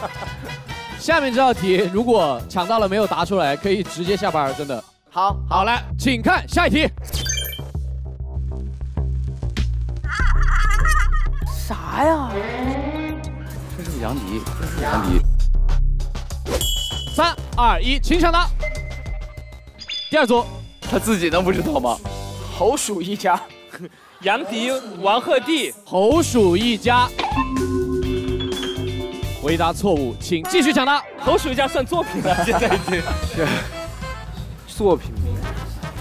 下面这道题如果抢到了没有答出来，可以直接下班，真的。好，好来，请看下一题。啥呀？这是杨迪，这是杨迪。三二一，请抢答。第二组，他自己能不知道吗？猴鼠一家，杨迪、王鹤棣，猴鼠一家。回答错误，请继续抢答。猴鼠一家算作品了，现在已经是作品名。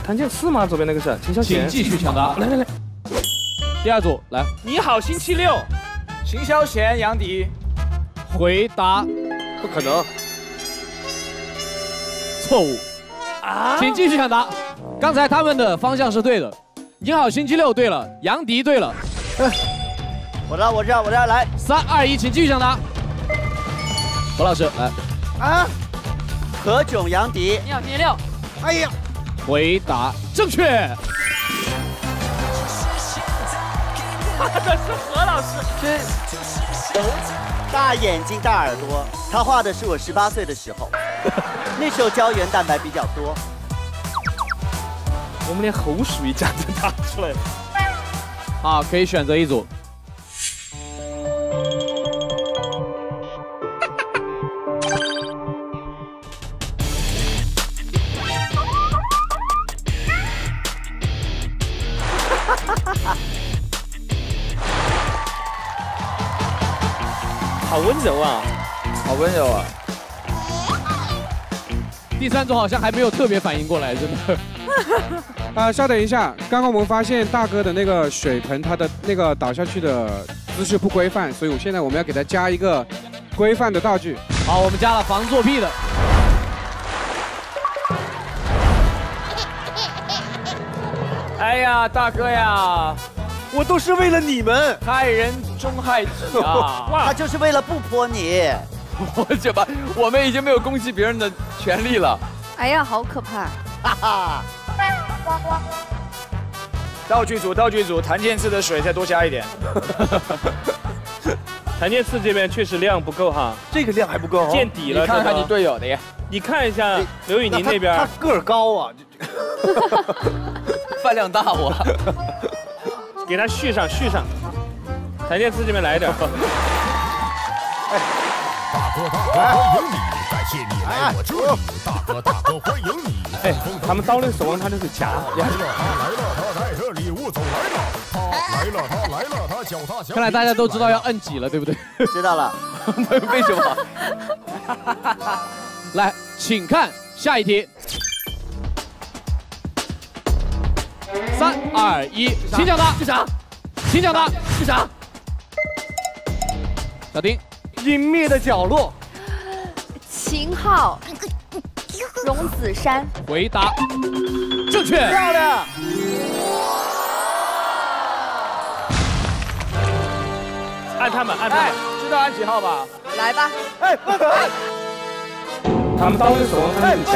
谭健次吗？左边那个是秦霄贤。请继续抢答。来来来，第二组来。你好，星期六。秦霄贤、杨迪。回答不可能。错误。啊！请继续抢答。刚才他们的方向是对的。你好，星期六对了，杨迪对了。我知道，我知道，我知道，来，三二一，请继续抢答。何老师来。啊！何炅、杨迪。你好，星期六。哎呀！回答正确。画的是何老师，真大眼睛大耳朵，他画的是我十八岁的时候，那时候胶原蛋白比较多。我们连猴鼠一家都打出来了。好，可以选择一组。好温柔啊，好温柔啊！第三组好像还没有特别反应过来，真的。啊，稍等一下，刚刚我们发现大哥的那个水盆，他的那个倒下去的姿势不规范，所以我现在我们要给他加一个规范的道具。好，我们加了防作弊的。哎呀，大哥呀，我都是为了你们，害人终害己啊！他就是为了不泼你。我去吧，我们已经没有攻击别人的权利了。哎呀，好可怕！哈哈。道具组，道具组，谭健次的水再多加一点。谭健次这边确实量不够哈，这个量还不够，见底了。你看看你队友的呀，你看一下刘宇宁那边，他个儿高啊，饭量大我。给他续上续上，谭健次这边来一点。大哥大哥欢迎你，感谢你来我这里。大哥大哥欢迎你。哎，他们刀刃守望他就是假。来了他来了他带着礼物走来了，他来了他来了他脚踏响。看来大家都知道要摁几了，对不对？知道了。为什么？来，请看下一题。三二一，请抢答。是啥？请抢答。是啥？小丁。隐秘的角落。秦昊。荣梓杉。回答正确。漂亮。按他们，按他们。知道按几号吧？来吧。他们刀刃守望他是夹。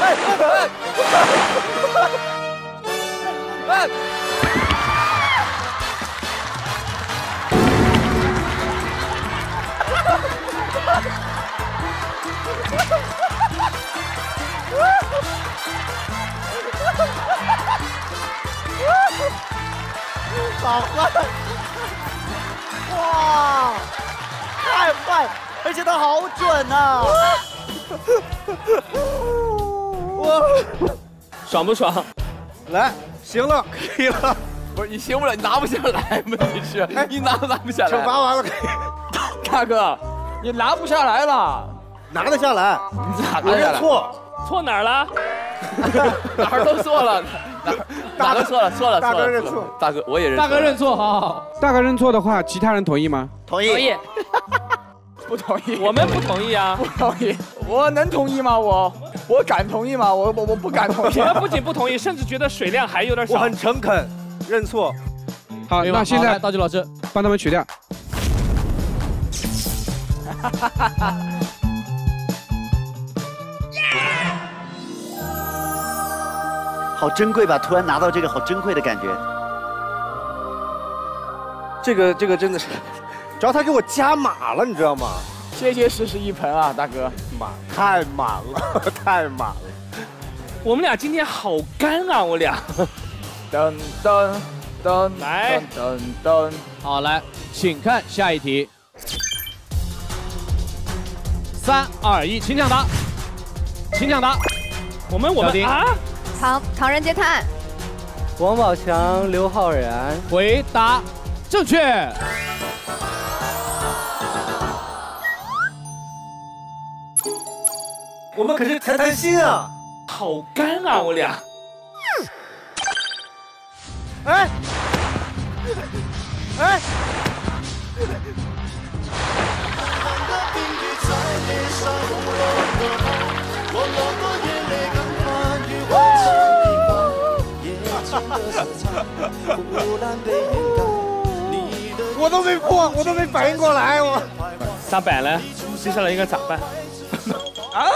哎，慢点。哎。好坏！哇，太坏，而且他好准呐！哇，爽不爽？来，行了，可以了。不是你行不了，你拿不下来，问题是，你拿都拿不下来。惩罚完了，可以。大哥，你拿不下来了，拿得下来。你咋我认错，错哪儿了？哪儿都错了，哪哪都错了，错了，大哥认错。大哥，我也认。大哥认错，好好。大哥认错的话，其他人同意吗？同意。同意。不同意。我们不同意啊。不同意。我能同意吗？我我敢同意吗？我我我不敢同意。我们不仅不同意，甚至觉得水量还有点少。我很诚恳，认错。好，那现在道具老师帮他们取掉。好珍贵吧？突然拿到这个，好珍贵的感觉。这个这个真的是，主要他给我加码了，你知道吗？结结实实一盆啊，大哥，满太满了，太满了。我们俩今天好干啊，我俩。噔噔噔，来噔噔。好，来，请看下一题。三二一，请抢答，请抢答。我们我们啊，唐唐人街探案。王宝强、刘昊然，回答正确。我们可是谈谈心啊！好干啊，我俩。哎，哎，我都没破，我都没反应过来，我咋办呢？接下来应该咋办？啊？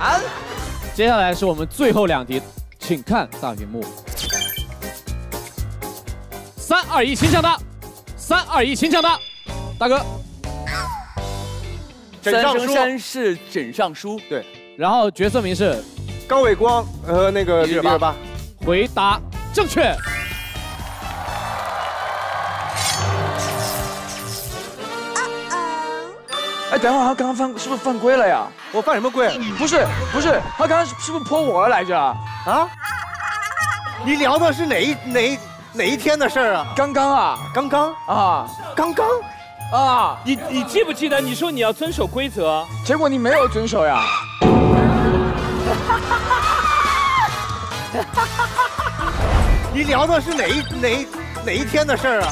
啊？接下来是我们最后两题，请看大屏幕。三二一，请抢答。三二一，请抢答。大哥，三生三世枕上书，对，然后角色名是高伟光和那个李尔巴。回答正确。哎，等会儿他刚刚犯是不是犯规了呀？我犯什么规？不是不是，他刚刚是不是泼我了来着？啊？你聊的是哪一哪一哪一天的事儿啊？刚刚啊，刚刚啊，刚刚啊！你你记不记得你说你要遵守规则？结果你没有遵守呀。你聊的是哪一哪哪一天的事儿啊？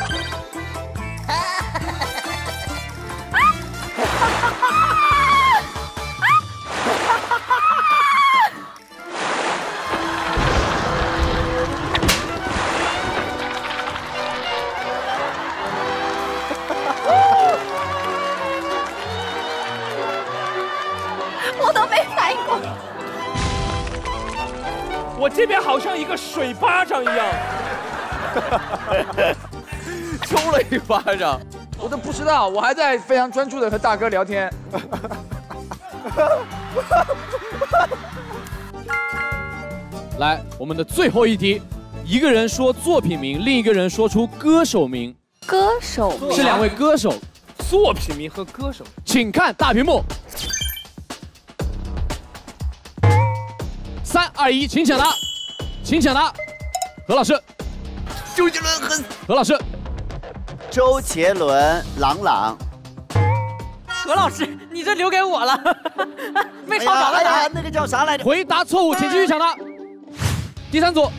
一巴掌，我都不知道，我还在非常专注的和大哥聊天。来，我们的最后一题，一个人说作品名，另一个人说出歌手名，歌手名是两位歌手，作品名和歌手，请看大屏幕。三二一，请抢答，请抢答，何老师，周杰伦和何老师，周杰伦、郎朗。何老师，你这留给我了，没抄着哎呀，呢。那个叫啥来着？回答错误，请继续抢答。第三组，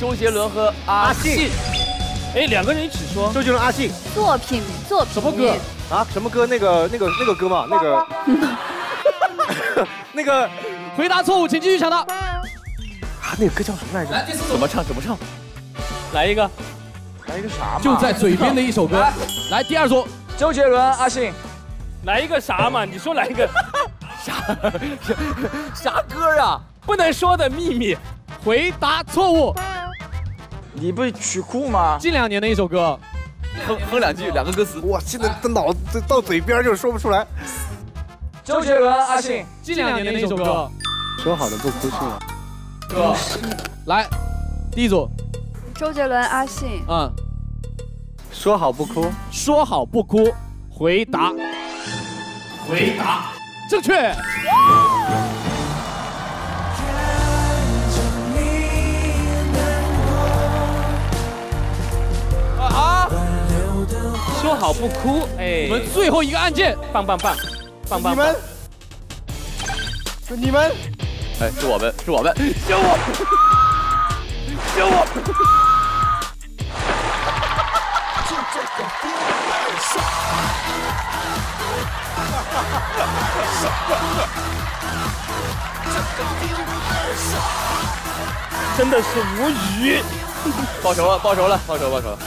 周杰伦和阿信。哎，两个人一起说。周杰伦、阿信。作品作品什么歌啊？什么歌？那个那个那个歌嘛，那个 那个回答错误，请继续抢答。啊，那个歌叫什么来着？怎么唱？怎么唱？来一个，来一个啥嘛？就在嘴边的一首歌。来，第二组，周杰伦、阿信。来一个啥嘛？你说来一个啥 啥歌啊？不能说的秘密。回答错误。你不是曲库吗？近两年的一首歌，哼哼两句，两个歌词。哇现在的脑子到嘴边就说不出来。周杰伦、阿信。近两年的一首歌。说好的不哭是吗？歌。来，第一组，周杰伦、阿信，嗯，说好不哭。说好不哭。回答，回答正确。啊！说好不哭，哎，我们最后一个按键，棒，棒棒棒，棒棒！你们，你们，哎，是我们，是我们，救我！救我！真的是无语。报仇了，报仇了，报仇，报仇！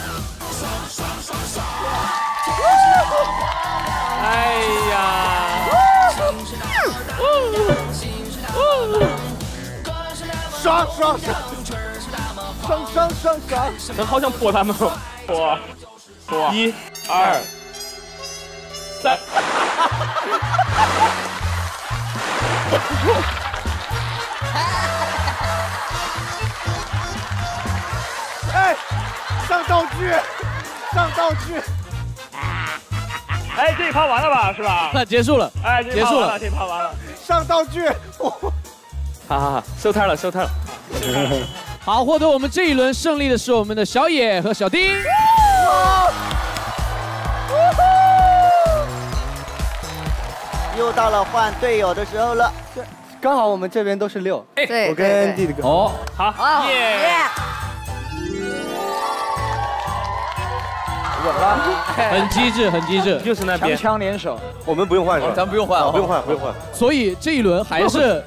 哎呀！爽爽爽！爽爽爽爽！真好想泼他们哦！一、二、三！哎，上道具，上道具！哎，这一趴完了吧？是吧？那结束了，哎，结束了这一趴完了。上道具！好好好，收摊了，收摊了。好，获得我们这一轮胜利的是我们的小野和小丁。又到了换队友的时候了。刚好我们这边都是六，对我跟弟弟哥。哦，好，哦耶！稳了，很机智，很机智。就是那边强强联手。我们不用换是吧？咱不用换，不用换，不用换。所以这一轮还是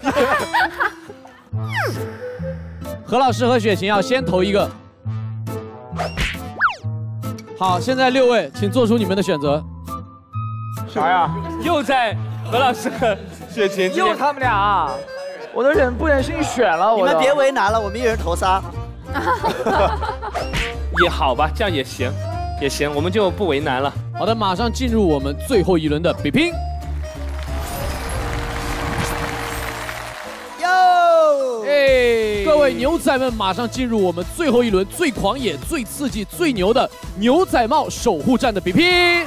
何老师和雪琴要先投一个。好，现在六位，请做出你们的选择。啥呀？又在何老师雪琴又他们俩我都忍不忍心选了你们别为难了我们一人投仨。也好吧这样也行也行我们就不为难了。好的马上进入我们最后一轮的比拼。哟，哎各位牛仔们马上进入我们最后一轮最狂野最刺激最牛的牛仔帽守护战的比拼。耶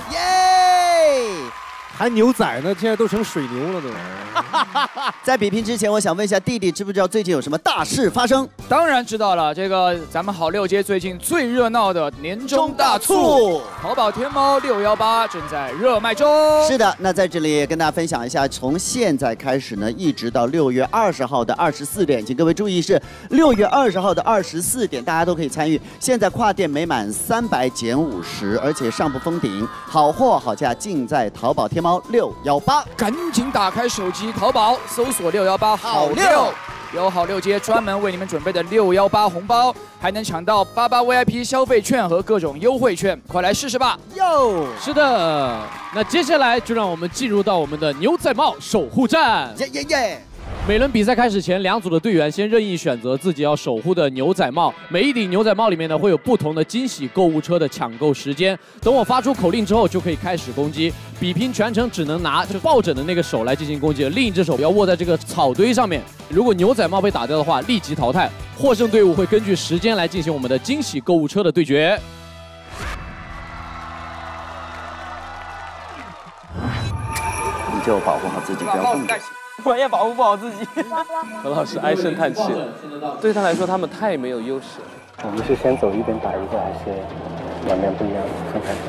还牛仔呢，现在都成水牛了都。在比拼之前，我想问一下弟弟，知不知道最近有什么大事发生？当然知道了，这个咱们好六街最近最热闹的年终大促促，淘宝天猫六幺八正在热卖中。是的，那在这里也跟大家分享一下，从现在开始呢，一直到六月二十号的二十四点，请各位注意是六月二十号的二十四点，大家都可以参与。现在跨店每满三百减五十，而且上不封顶，好货好价尽在淘宝天猫六幺八。赶紧打开手机淘宝，搜索六幺八好六，有好六街专门为你们准备的六幺八红包，还能抢到八八 VIP 消费券和各种优惠券，快来试试吧！哟，是的，那接下来就让我们进入到我们的牛仔帽守护战。耶耶耶！每轮比赛开始前，两组的队员先任意选择自己要守护的牛仔帽。每一顶牛仔帽里面呢，会有不同的惊喜购物车的抢购时间。等我发出口令之后，就可以开始攻击。比拼全程只能拿就抱枕的那个手来进行攻击，另一只手要握在这个草堆上面。如果牛仔帽被打掉的话，立即淘汰。获胜队伍会根据时间来进行我们的惊喜购物车的对决。你就保护好自己，不要动。我也保护不好自己。何老师唉声叹气了，对他来说他们太没有优势了。我们是先走一边打一个，还是两边不一样分开走？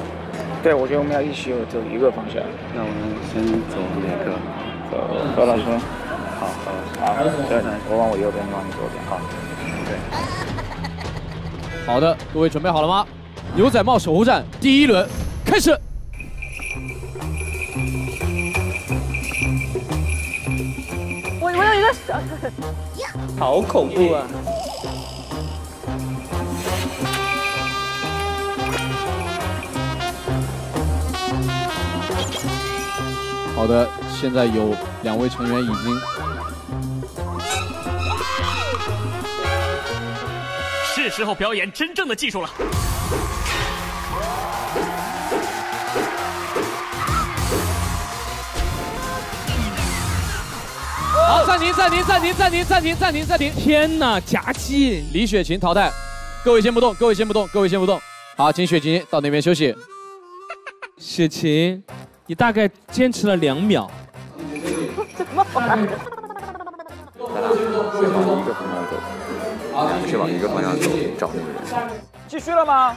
对，我觉得我们要一起走一个方向。那我们先走两个，走何老师。好，何老师。好，对，我往我右边，你往你左边。好，对。好的，各位准备好了吗？牛仔帽守护战第一轮开始。我我有一个小，好恐怖啊！好的，现在有两位成员已经是时候表演真正的技术了。好，暂停，暂停，暂停，暂停，暂停，暂停，暂停。天哪，夹击！李雪琴淘汰，各位先不动，各位先不动，各位先不动。好，请雪琴到那边休息。雪琴，你大概坚持了两秒。怎么玩？咱俩往一个方向走，是往一个方向走，找那个人。继续了吗？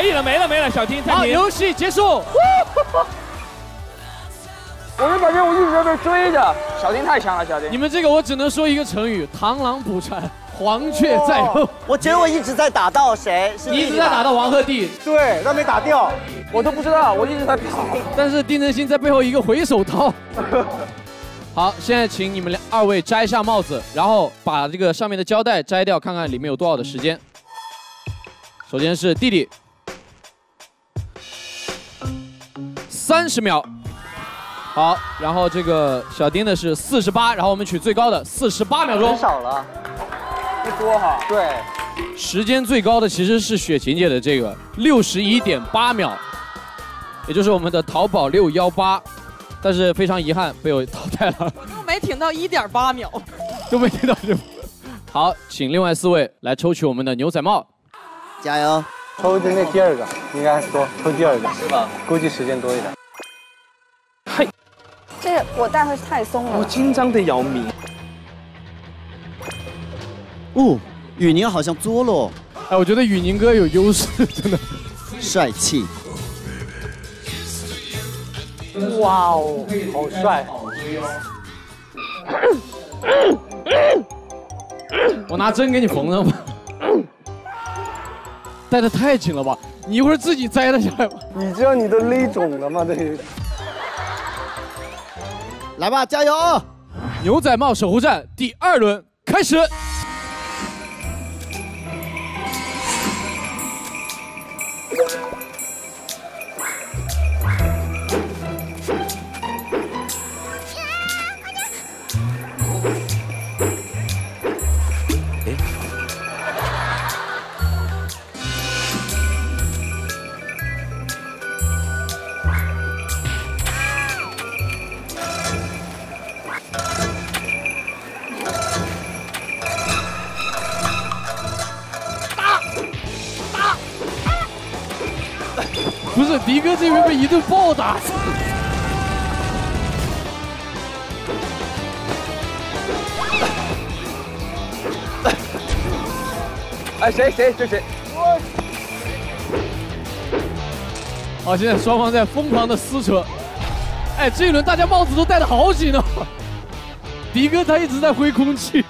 可以了，没了没了，小丁暂好，游戏结束。我们感觉我一直在被追着，小丁太强了，小丁。你们这个我只能说一个成语：螳螂捕蝉，黄雀在后。我觉得我一直在打到谁？是你一直在打到王鹤棣，对，但没打掉。我都不知道，我一直在跑。但是丁真心在背后一个回手掏。好，现在请你们两二位摘下帽子，然后把这个上面的胶带摘掉，看看里面有多少的时间。首先是弟弟，三十秒。好，然后这个小丁的是四十八，然后我们取最高的四十八秒钟。少了，不多哈。对，时间最高的其实是雪琴姐的这个六十一点八秒，也就是我们的淘宝六幺八，但是非常遗憾被我淘汰了，我都没挺到一点八秒。都没听到这。好，请另外四位来抽取我们的牛仔帽，加油！抽的那第二个应该多，抽第二个是吧？估计时间多一点。这个我戴会太松了。我紧张的要命。哦，雨宁好像作了哦，哎，我觉得雨宁哥有优势，真的。帅气。哇哦，好帅！我拿针给你缝上吧。戴的太紧了吧？你一会儿自己摘了下来吧。你知道你都勒肿了吗？这个来吧，加油！牛仔帽守护战第二轮开始。迪哥这边被一顿暴打。哎，谁谁这谁？好，现在双方在疯狂的撕扯。哎，这一轮大家帽子都戴的好紧哦。迪哥他一直在挥空气。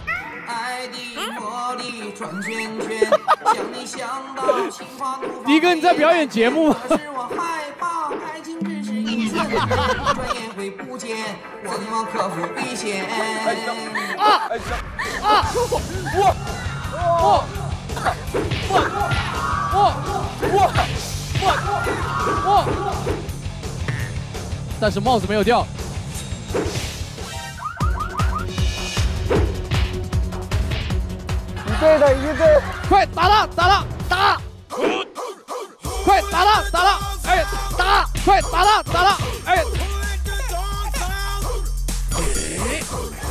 迪哥你在表演节目吗？我害怕爱情只是一瞬间转眼会不见我怎么克服危险啊啊我我我我我我我但是帽子没有掉一队的一队快打他打他打快打他打他快打他，打他！哎，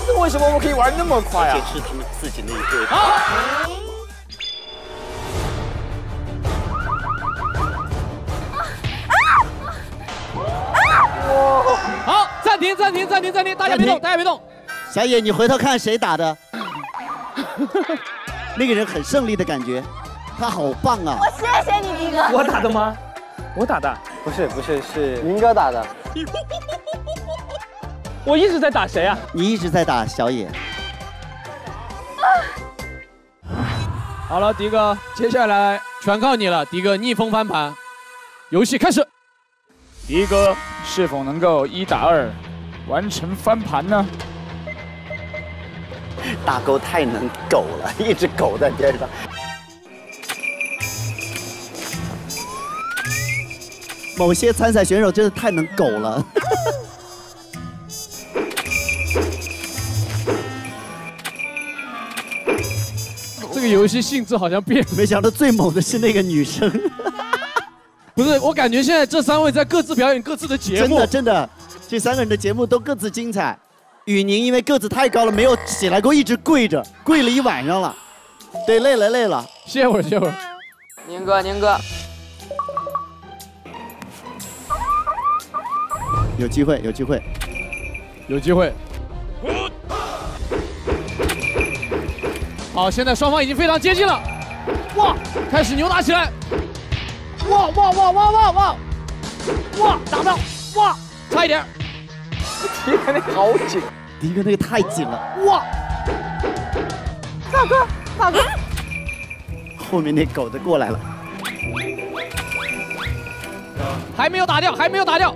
那为什么我们可以玩那么快啊？这是他们自己那一队。好。好，暂停，暂停，暂停，暂停，大家别动，大家别动。小野，你回头看谁打的？那个人很胜利的感觉，他好棒啊！我谢谢你，迪哥。我打的吗？我打的？不是不是是明哥打的。我一直在打谁啊？你一直在打小野。好了，迪哥，接下来全靠你了，迪哥逆风翻盘，游戏开始。迪哥是否能够一打二完成翻盘呢？大勾太能狗了，一直狗在边上。某些参赛选手真的太能狗了。这个游戏性质好像变，没想到最猛的是那个女生。不是，我感觉现在这三位在各自表演各自的节目。真的真的，这三个人的节目都各自精彩。雨宁因为个子太高了，没有起来过，一直跪着，跪了一晚上了。对，累了累了，歇会儿歇会儿。宁哥宁哥，有机会有机会有机会。好，现在双方已经非常接近了。哇，开始扭打起来。哇哇哇哇哇哇！哇，打到！哇，差一点。迪哥那好紧，迪哥那个太紧了。哇！大哥，大哥，后面那狗子过来了，还没有打掉，还没有打掉，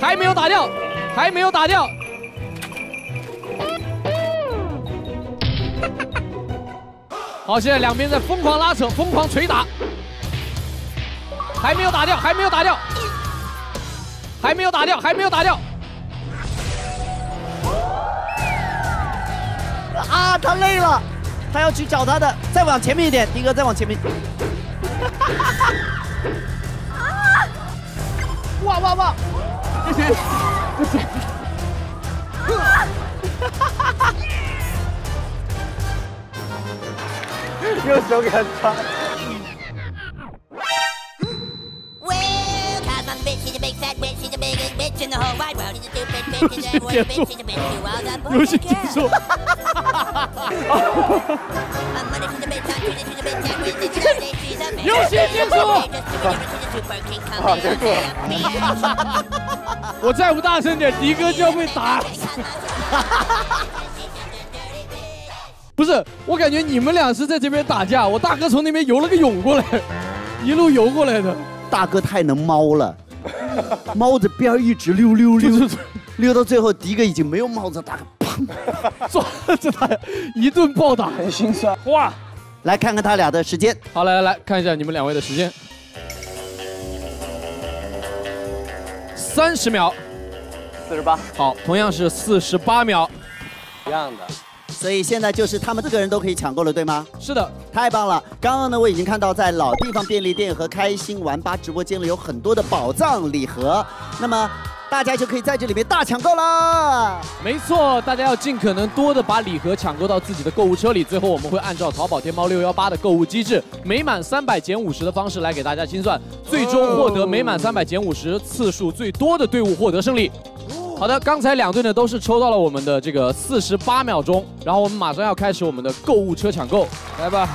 还没有打掉，还没有打掉。好，现在两边在疯狂拉扯，疯狂捶打，还没有打掉，还没有打掉，还没有打掉，还没有打掉。啊，他累了，他要去找他的，再往前面一点，迪哥再往前面。哇哇哇！不行，不行。用手给他擦。游戏结束。游戏结束。好，结束了。我再不大声点，迪哥就要被打死。不是，我感觉你们俩是在这边打架，我大哥从那边游了个泳过来，一路游过来的。大哥太能猫了，猫着边儿一直溜溜溜，溜到最后，迪哥已经没有帽子，大哥抓着他一顿暴打，很心酸。哇，来看看他俩的时间。好，来来来看一下你们两位的时间，三十秒，四十八。好，同样是四十八秒，一样的。所以现在就是他们四个人都可以抢购了，对吗？是的，太棒了！刚刚呢，我已经看到在老地方便利店和开心玩吧直播间里有很多的宝藏礼盒，那么大家就可以在这里面大抢购啦！没错，大家要尽可能多的把礼盒抢购到自己的购物车里。最后我们会按照淘宝天猫六幺八的购物机制，每满三百减五十的方式来给大家清算，最终获得每满三百减五十次数最多的队伍获得胜利。好的，刚才两队呢都是抽到了我们的这个四十八秒钟，然后我们马上要开始我们的购物车抢购，来吧，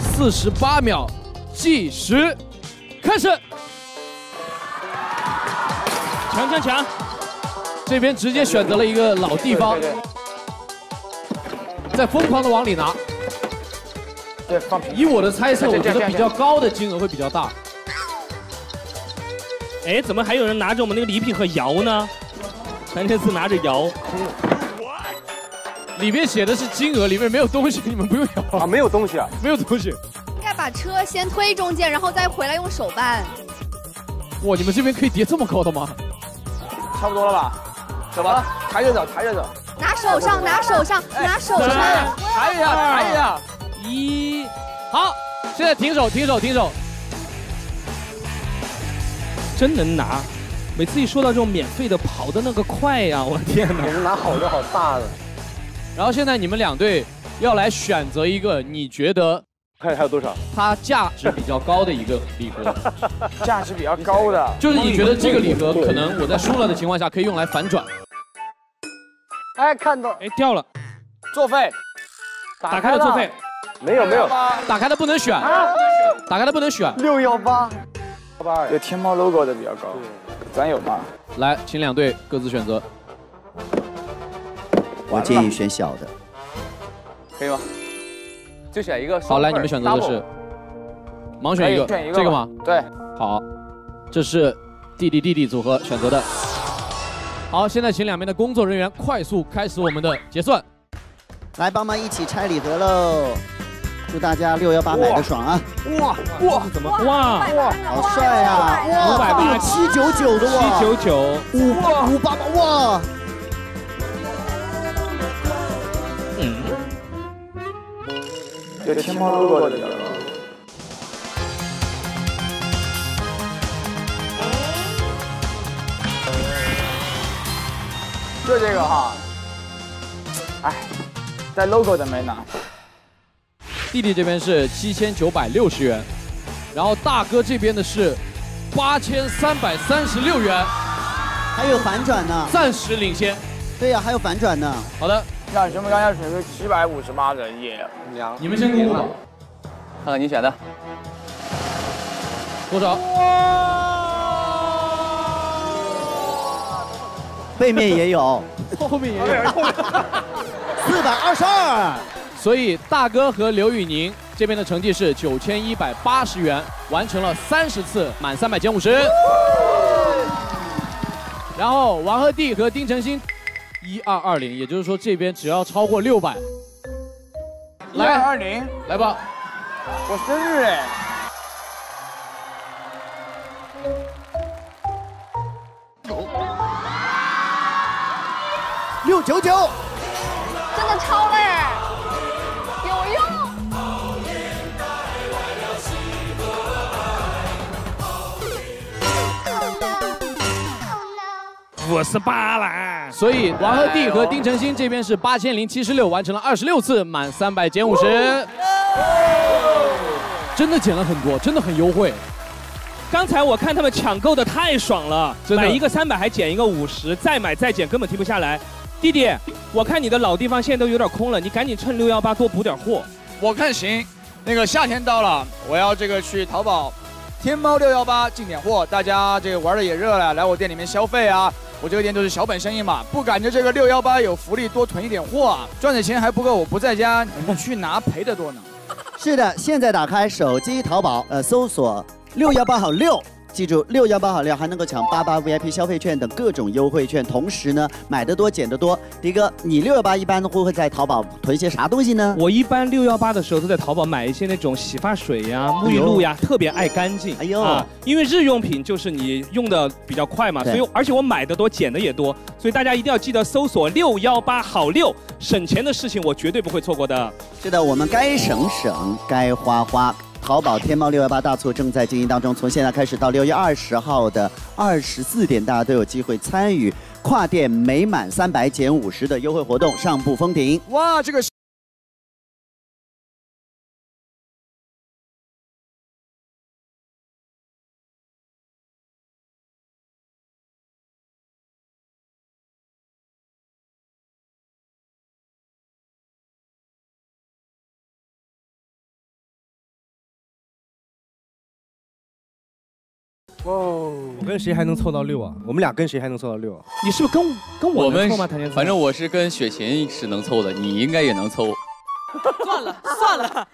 四十八秒，计时，开始，抢抢抢！这边直接选择了一个老地方，在疯狂的往里拿。对，放平。以我的猜测，我觉得比较高的金额会比较大。哎，怎么还有人拿着我们那个礼品盒摇呢？陈天赐拿着摇，里面写的是金额，里面没有东西，你们不用摇啊，没有东西啊，没有东西。应该把车先推中间，然后再回来用手办。哇，你们这边可以叠这么高的吗？差不多了吧？走吧，抬着走，抬着走。拿手上，拿手上，拿手上，抬一下，抬一下。一，好，现在停手，停手，停手。真能拿，每次一说到这种免费的，跑的那个快呀！我天哪，也是拿好多好大的。然后现在你们两队要来选择一个你觉得看还有多少？它价值比较高的一个礼盒，价值比较高的，就是你觉得这个礼盒可能我在输了的情况下可以用来反转。哎，看到，哎掉了，作废，打开了作废，没有没有，打开的不能选，打开的不能选。六幺八。有天猫 logo 的比较高，咱有吗？来，请两队各自选择。我建议选小的，可以吗？就选一个。好，来，你们选择的是，盲选一个，这个吗？对。好，这是弟弟弟弟组合选择的。好，现在请两边的工作人员快速开始我们的结算，来帮忙一起拆礼盒喽！祝大家六幺八买的爽啊！哇哇，怎么哇哇，好帅啊！五百八七九九的哇，七九九五五八八哇！嗯，有天猫 logo 的比较高。就这个哈，哎，带 logo 的没拿。弟弟这边是七千九百六十元，然后大哥这边的是八千三百三十六元，还有反转呢，暂时领先。对呀，还有反转呢。好的，让什么刚要选个七百五十八人也凉。你们先公布吧，看看你选的多少？背面也有，后面也有，四百二十二。所以大哥和刘宇宁这边的成绩是九千一百八十元，完成了三十次满三百减五十。然后王鹤棣和丁程鑫一二二零，也就是说这边只要超过六百，来二零，来吧，我生日哎。六九九，真的超了哎，五十八了。所以王鹤棣和丁程鑫这边是八千零七十六，完成了二十六次满三百减五十，真的减了很多，真的很优惠。刚才我看他们抢购的太爽了，买一个三百还减一个五十，再买再减根本停不下来。弟弟，我看你的老地方现在都有点空了，你赶紧趁六幺八多补点货。我看行。那个夏天到了，我要这个去淘宝、天猫六幺八进点货，大家这个玩的也热了，来我店里面消费啊。我这个店就是小本生意嘛，不赶着这个六幺八有福利，多囤一点货啊。赚的钱还不够，我不在家，你去拿赔的多呢。是的，现在打开手机淘宝，呃，搜索六幺八好六。记住，六幺八好六还能够抢八八 VIP 消费券等各种优惠券，同时呢，买的多减得多。迪哥，你六幺八一般会会在淘宝囤些啥东西呢？我一般六幺八的时候都在淘宝买一些那种洗发水呀、沐浴露呀，特别爱干净。哎呦啊，因为日用品就是你用的比较快嘛，所以而且我买的多，减的也多，所以大家一定要记得搜索六幺八好六，省钱的事情我绝对不会错过的。是的，我们该省省，该花花。淘宝天猫六幺八大促正在进行当中，从现在开始到六月二十号的二十四点，大家都有机会参与跨店每满三百减五十的优惠活动，上不封顶。哇，这个。哦，我跟谁还能凑到六啊？我们俩跟谁还能凑到六啊？你是不是跟跟我能凑吗？谭健反正我是跟雪琴是能凑的，你应该也能凑。算了算了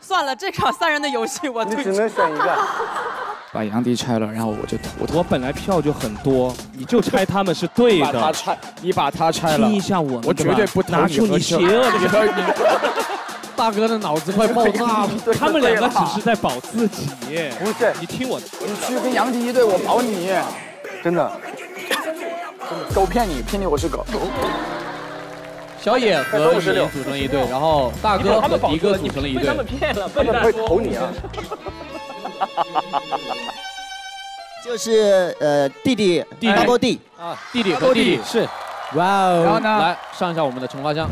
算了，这场三人的游戏我你只能选一个。把杨迪拆了，然后我就投我本来票就很多，你就拆他们是对的。把他拆，你把他拆了。听一下我，我绝对不拿出你邪恶的。大哥的脑子快爆炸了，他们两个只是在保自己。不是，你听我的，你去跟杨迪一队，我保你。真的，狗骗你，骗你我是狗。小野和雨林组成一队，然后大哥和迪哥组成了一队。他们骗了，他们会投你啊。就是呃弟弟弟弟弟啊弟弟和弟弟是，哇哦。然后呢，来上一下我们的惩罚箱。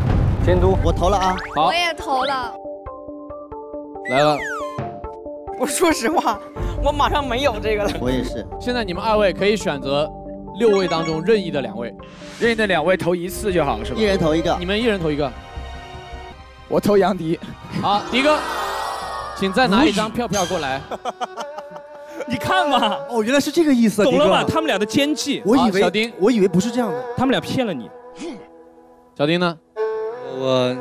监督，我投了啊！好，我也投了。来了，我说实话，我马上没有这个了。我也是。现在你们二位可以选择六位当中任意的两位，任意的两位投一次就好了，是吧？一人投一个，你们一人投一个。我投杨迪。好，迪哥，请再拿一张票票过来。你看嘛，哦，原来是这个意思，懂了吧？他们俩的奸计，我以为小丁，我以为不是这样的，他们俩骗了你。小丁呢？我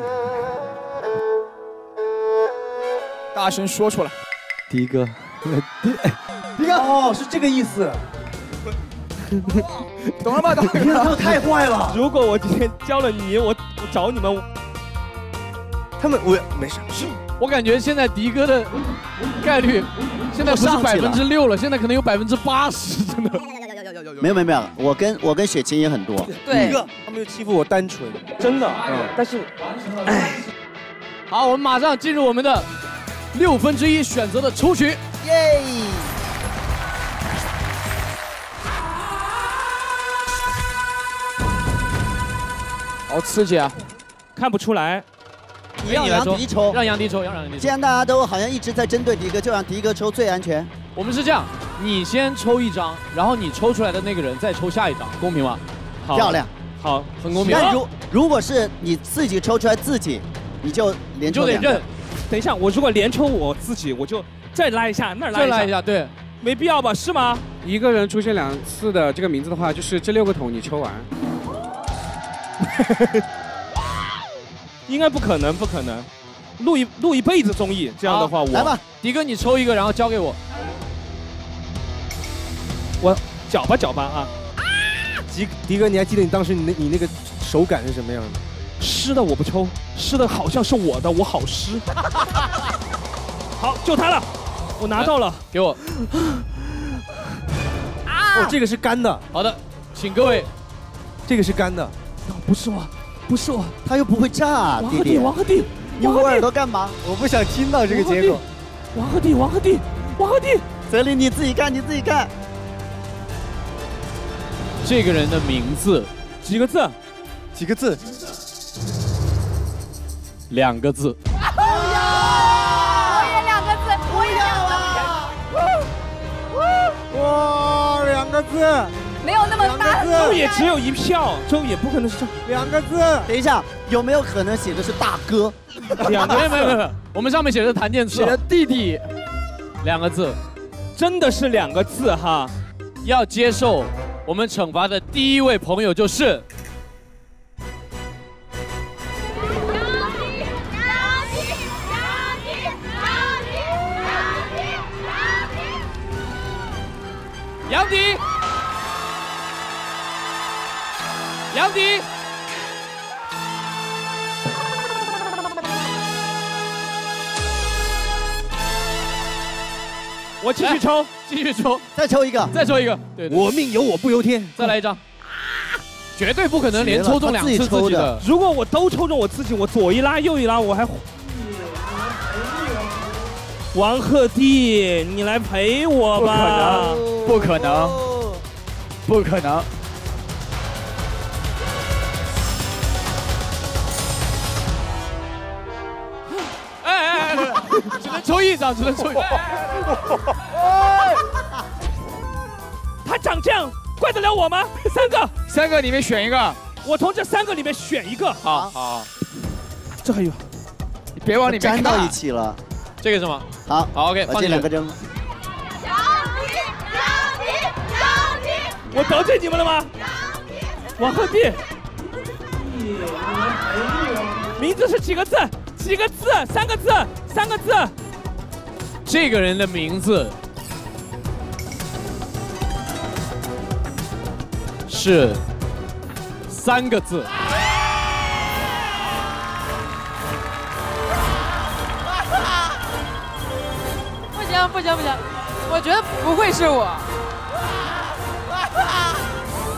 大声说出来，迪哥，迪迪哥，哦，是这个意思，懂了吧？大哥，太坏了！如果我今天教了你，我我找你们，他们我没事，我感觉现在迪哥的概率现在不是百分之六了，现在可能有百分之八十，真的。没有没有没有，我跟我跟雪琴也很多。对，他们又欺负我单纯，真的。嗯，但是，哎，好，我们马上进入我们的六分之一选择的抽取。耶！好刺激啊！看不出来。让杨迪抽，让杨迪抽，让杨迪。既然大家都好像一直在针对迪哥，就让迪哥抽最安全。我们是这样。你先抽一张，然后你抽出来的那个人再抽下一张，公平吗？好漂亮，好，很公平。但如如果是你自己抽出来自己，你就连抽两个。等一下，我如果连抽我自己，我就再拉一下，那儿拉一下。再拉一下，对，没必要吧？是吗？一个人出现两次的这个名字的话，就是这六个桶你抽完。应该不可能，不可能，录一录一辈子综艺，这样的话我来吧，迪哥你抽一个，然后交给我。我搅吧搅吧啊！迪迪哥，你还记得你当时你那你那个手感是什么样的？湿的我不抽，湿的好像是我的，我好湿。好，就它了，我拿到了，给我。啊！哦，这个是干的。好的，请各位，这个是干的。不是我，不是我，他又不会炸。王鹤棣，王鹤棣，你捂耳朵干嘛？我不想听到这个结果。王鹤棣，王鹤棣，王鹤棣，泽林你自己看，你自己看。这个人的名字几个字？几个字？两个字。不要！我也两个字，不要啊！哇，两个字，没有那么大的周也只有一票，周也不可能是这两个字。等一下，有没有可能写的是大哥？两个没有没有没有没有，我们上面写的是谭健次，写的弟弟，两个字，真的是两个字哈。要接受我们惩罚的第一位朋友就是杨迪，杨迪，我继续抽，继续抽，再抽一个，再抽一个，对，对我命由我不由天，再来一张，绝对不可能连抽中两次自己的。如果我都抽中我自己，我左一拉右一拉，我还。王鹤棣，你来陪我吧！不可能，不可能。哎只能抽一张，只能抽一张。他长这样，怪得了我吗？三个，三个里面选一个。我从这三个里面选一个。好好，这还有，你别往里面粘到一起了。这个是吗？好，好，OK，把这两个扔。我得罪你们了吗？王鹤棣，名字是几个字？几个字？三个字？三个字？这个人的名字是三个字。不行不行不行，我觉得不会是我。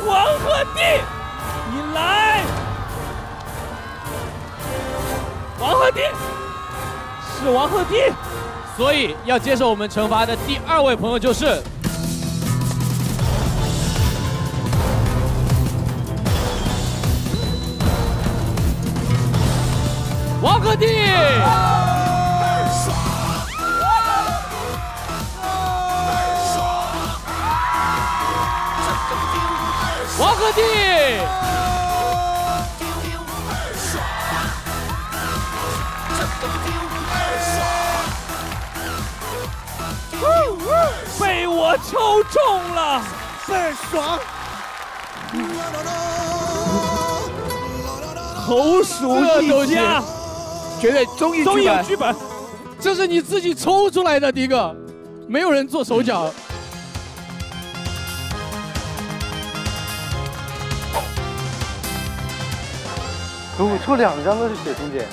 王鹤棣，你来。王鹤棣，是王鹤棣，所以要接受我们惩罚的第二位朋友就是王鹤棣。王鹤棣，被我抽中了，倍儿爽。投鼠一家，绝对综艺综艺剧本，这是你自己抽出来的，迪哥，没有人做手脚。我抽两张都是雪萍姐。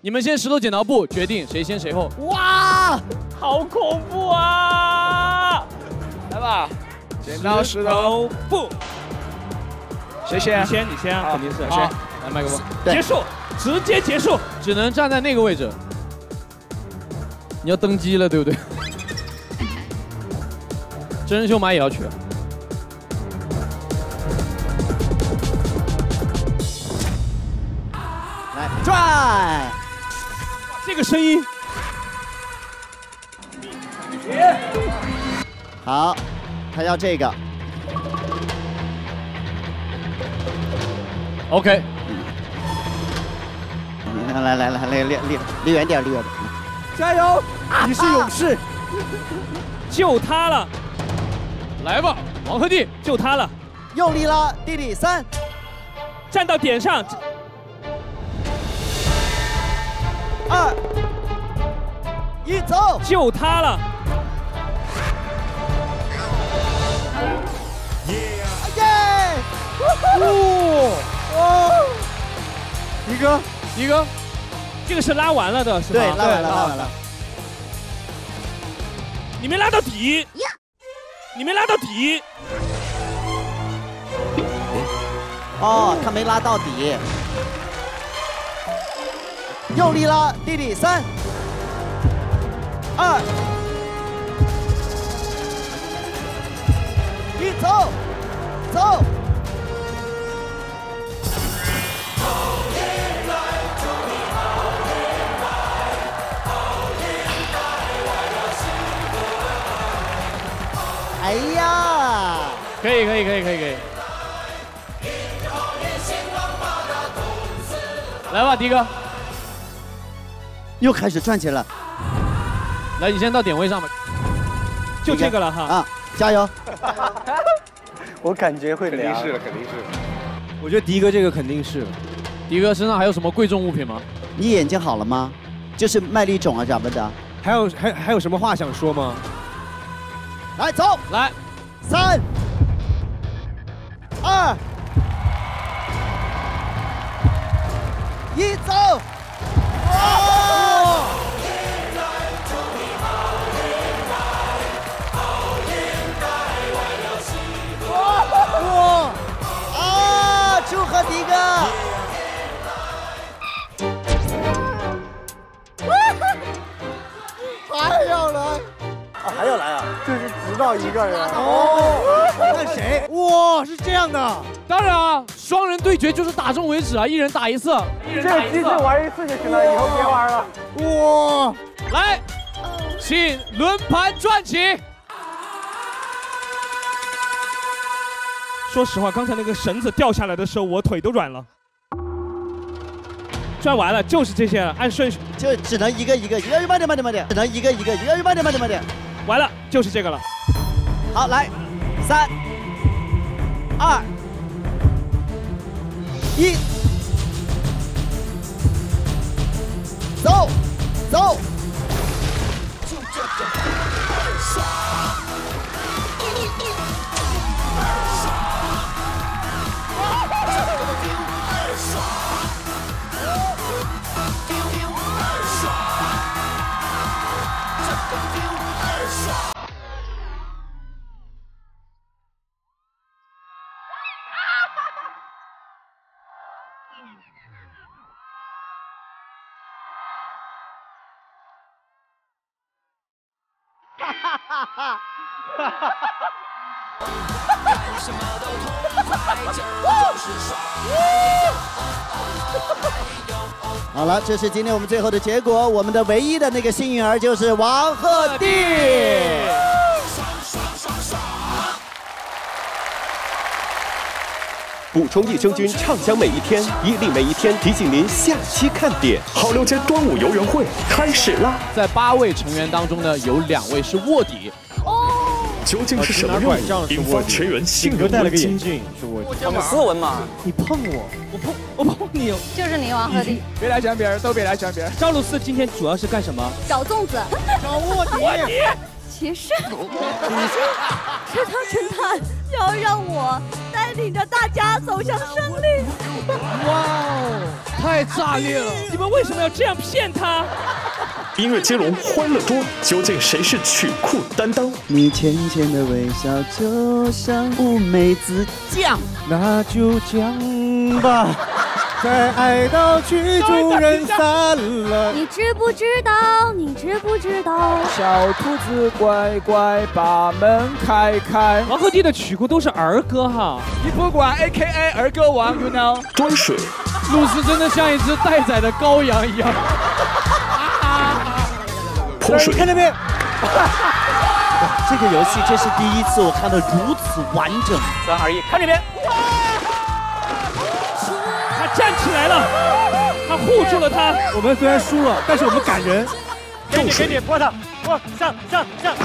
你们先石头剪刀布决定谁先谁后。哇，好恐怖啊！来吧，剪刀石头布，谁先？你先，你先啊，肯定是好，来麦克风，结束，直接结束，只能站在那个位置。你要登基了，对不对？真人秀马也要去。来转，这个声音，好，他要这个。OK，来来来来，离离离离远点，离远点。加油！你是勇士，就他了，来吧，王鹤棣，就他了，用力拉，弟弟三，站到点上，二，一走，就他了，耶！耶哦哦，迪哥，迪哥，这个是拉完了的，是吧？对，拉完了，拉完了。你没拉到底，你没拉到底。哦，他没拉到底。用力拉，弟弟三，二，一走，走。哎呀！可以可以可以可以可以。来吧，迪哥，又开始转起来了，来，你先到点位上吧。就这个了哈。啊，加油！我感觉会肯定凉。是了，肯定是。我觉得迪哥这个肯定是。迪哥身上还有什么贵重物品吗？你眼睛好了吗？就是麦粒肿啊，咱们的。还有还还有什么话想说吗？来走，来，三、二、一，走！来啊？就是直到一个人。哦，看谁？哇，是这样的。当然啊，双人对决就是打中为止啊，一人打一次。这个机制玩一次就行了，以后别玩了。哇！来，请轮盘转起。说实话，刚才那个绳子掉下来的时候，我腿都软了。转完了就是这些了，按顺序。就只能一个一个，一个慢点慢点慢点，只能一个一个，一个慢点慢点慢点。完了就是这个了。好，来，三、二、一，走，走。好了，这是今天我们最后的结果。我们的唯一的那个幸运儿就是王鹤棣。补充益生菌，畅享每一天。伊利每一天提醒您下期看点。好六街端午游园会开始啦！在八位成员当中呢，有两位是卧底。哦。究竟是什么任务引发全员信任危机？是我很斯文嘛。你碰我，我碰我碰你，就是你王鹤棣，别来讲别人，都别来讲别人。赵露思今天主要是干什么？找粽子，找卧底。其实，这套侦探要让我带领着大家走向胜利。哇哦，太炸裂了！你们为什么要这样骗他？音乐接龙欢乐多，究竟谁是曲库担当？你浅浅的微笑就像乌梅子酱，那就酱吧。在爱到曲终人散了。你知不知道？你知不知道？小兔子乖乖把门开开。王鹤棣的曲库都是儿歌哈，你不管 A K A 儿歌王，you know。装水，露丝真的像一只待宰的羔羊一样。泼水，看那边。这个游戏这是第一次我看到如此完整。三二一，看这边。他站起来了，他护住了他。我们虽然输了，但是我们感人。给你，给你，拨他，拨上上上。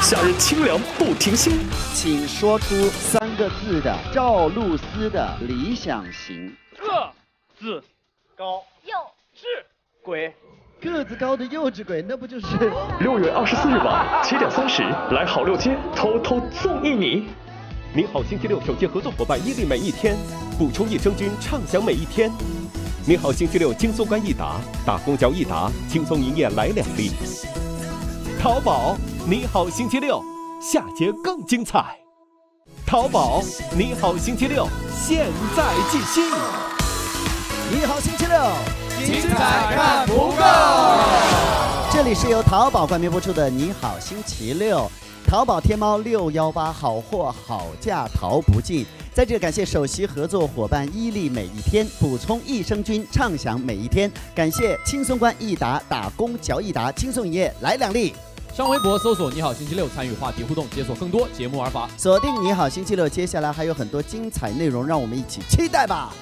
夏日清凉不停歇。请说出三个字的赵露思的理想型。个子高幼稚鬼。个子高的幼稚鬼，那不就是？六月二十四日晚七点三十，来好六街偷偷纵意你。您好星期六首届合作伙伴伊利每一天，补充益生菌，畅享每一天。您好星期六轻松关易达，打公交易达，轻松营业来两粒。淘宝，你好星期六，下节更精彩。淘宝，你好星期六，现在继续。你好星期六。精彩看不够。这里是由淘宝冠名播出的《你好星期六》，淘宝天猫六幺八好货好价淘不尽。在这感谢首席合作伙伴伊利每一天补充益生菌，畅享每一天。感谢轻松关益达打工嚼益达轻松营业来两粒。上微博搜索“你好星期六”，参与话题互动，解锁更多节目玩法。锁定你好星期六，接下来还有很多精彩内容，让我们一起期待吧。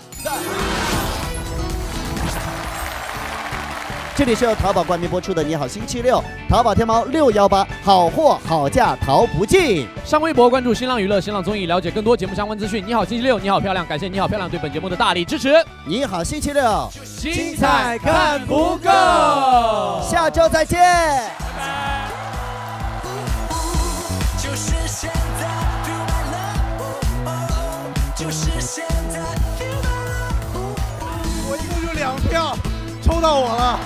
这里是由淘宝冠名播出的《你好星期六》，淘宝天猫六幺八，好货好价淘不尽。上微博关注新浪娱乐、新浪综艺，了解更多节目相关资讯。你好星期六，你好漂亮，感谢你好漂亮对本节目的大力支持。你好星期六，精彩看不够。下周再见。就是现在，Feel my love，就是现在，Feel my love。我一共就两票，抽到我了。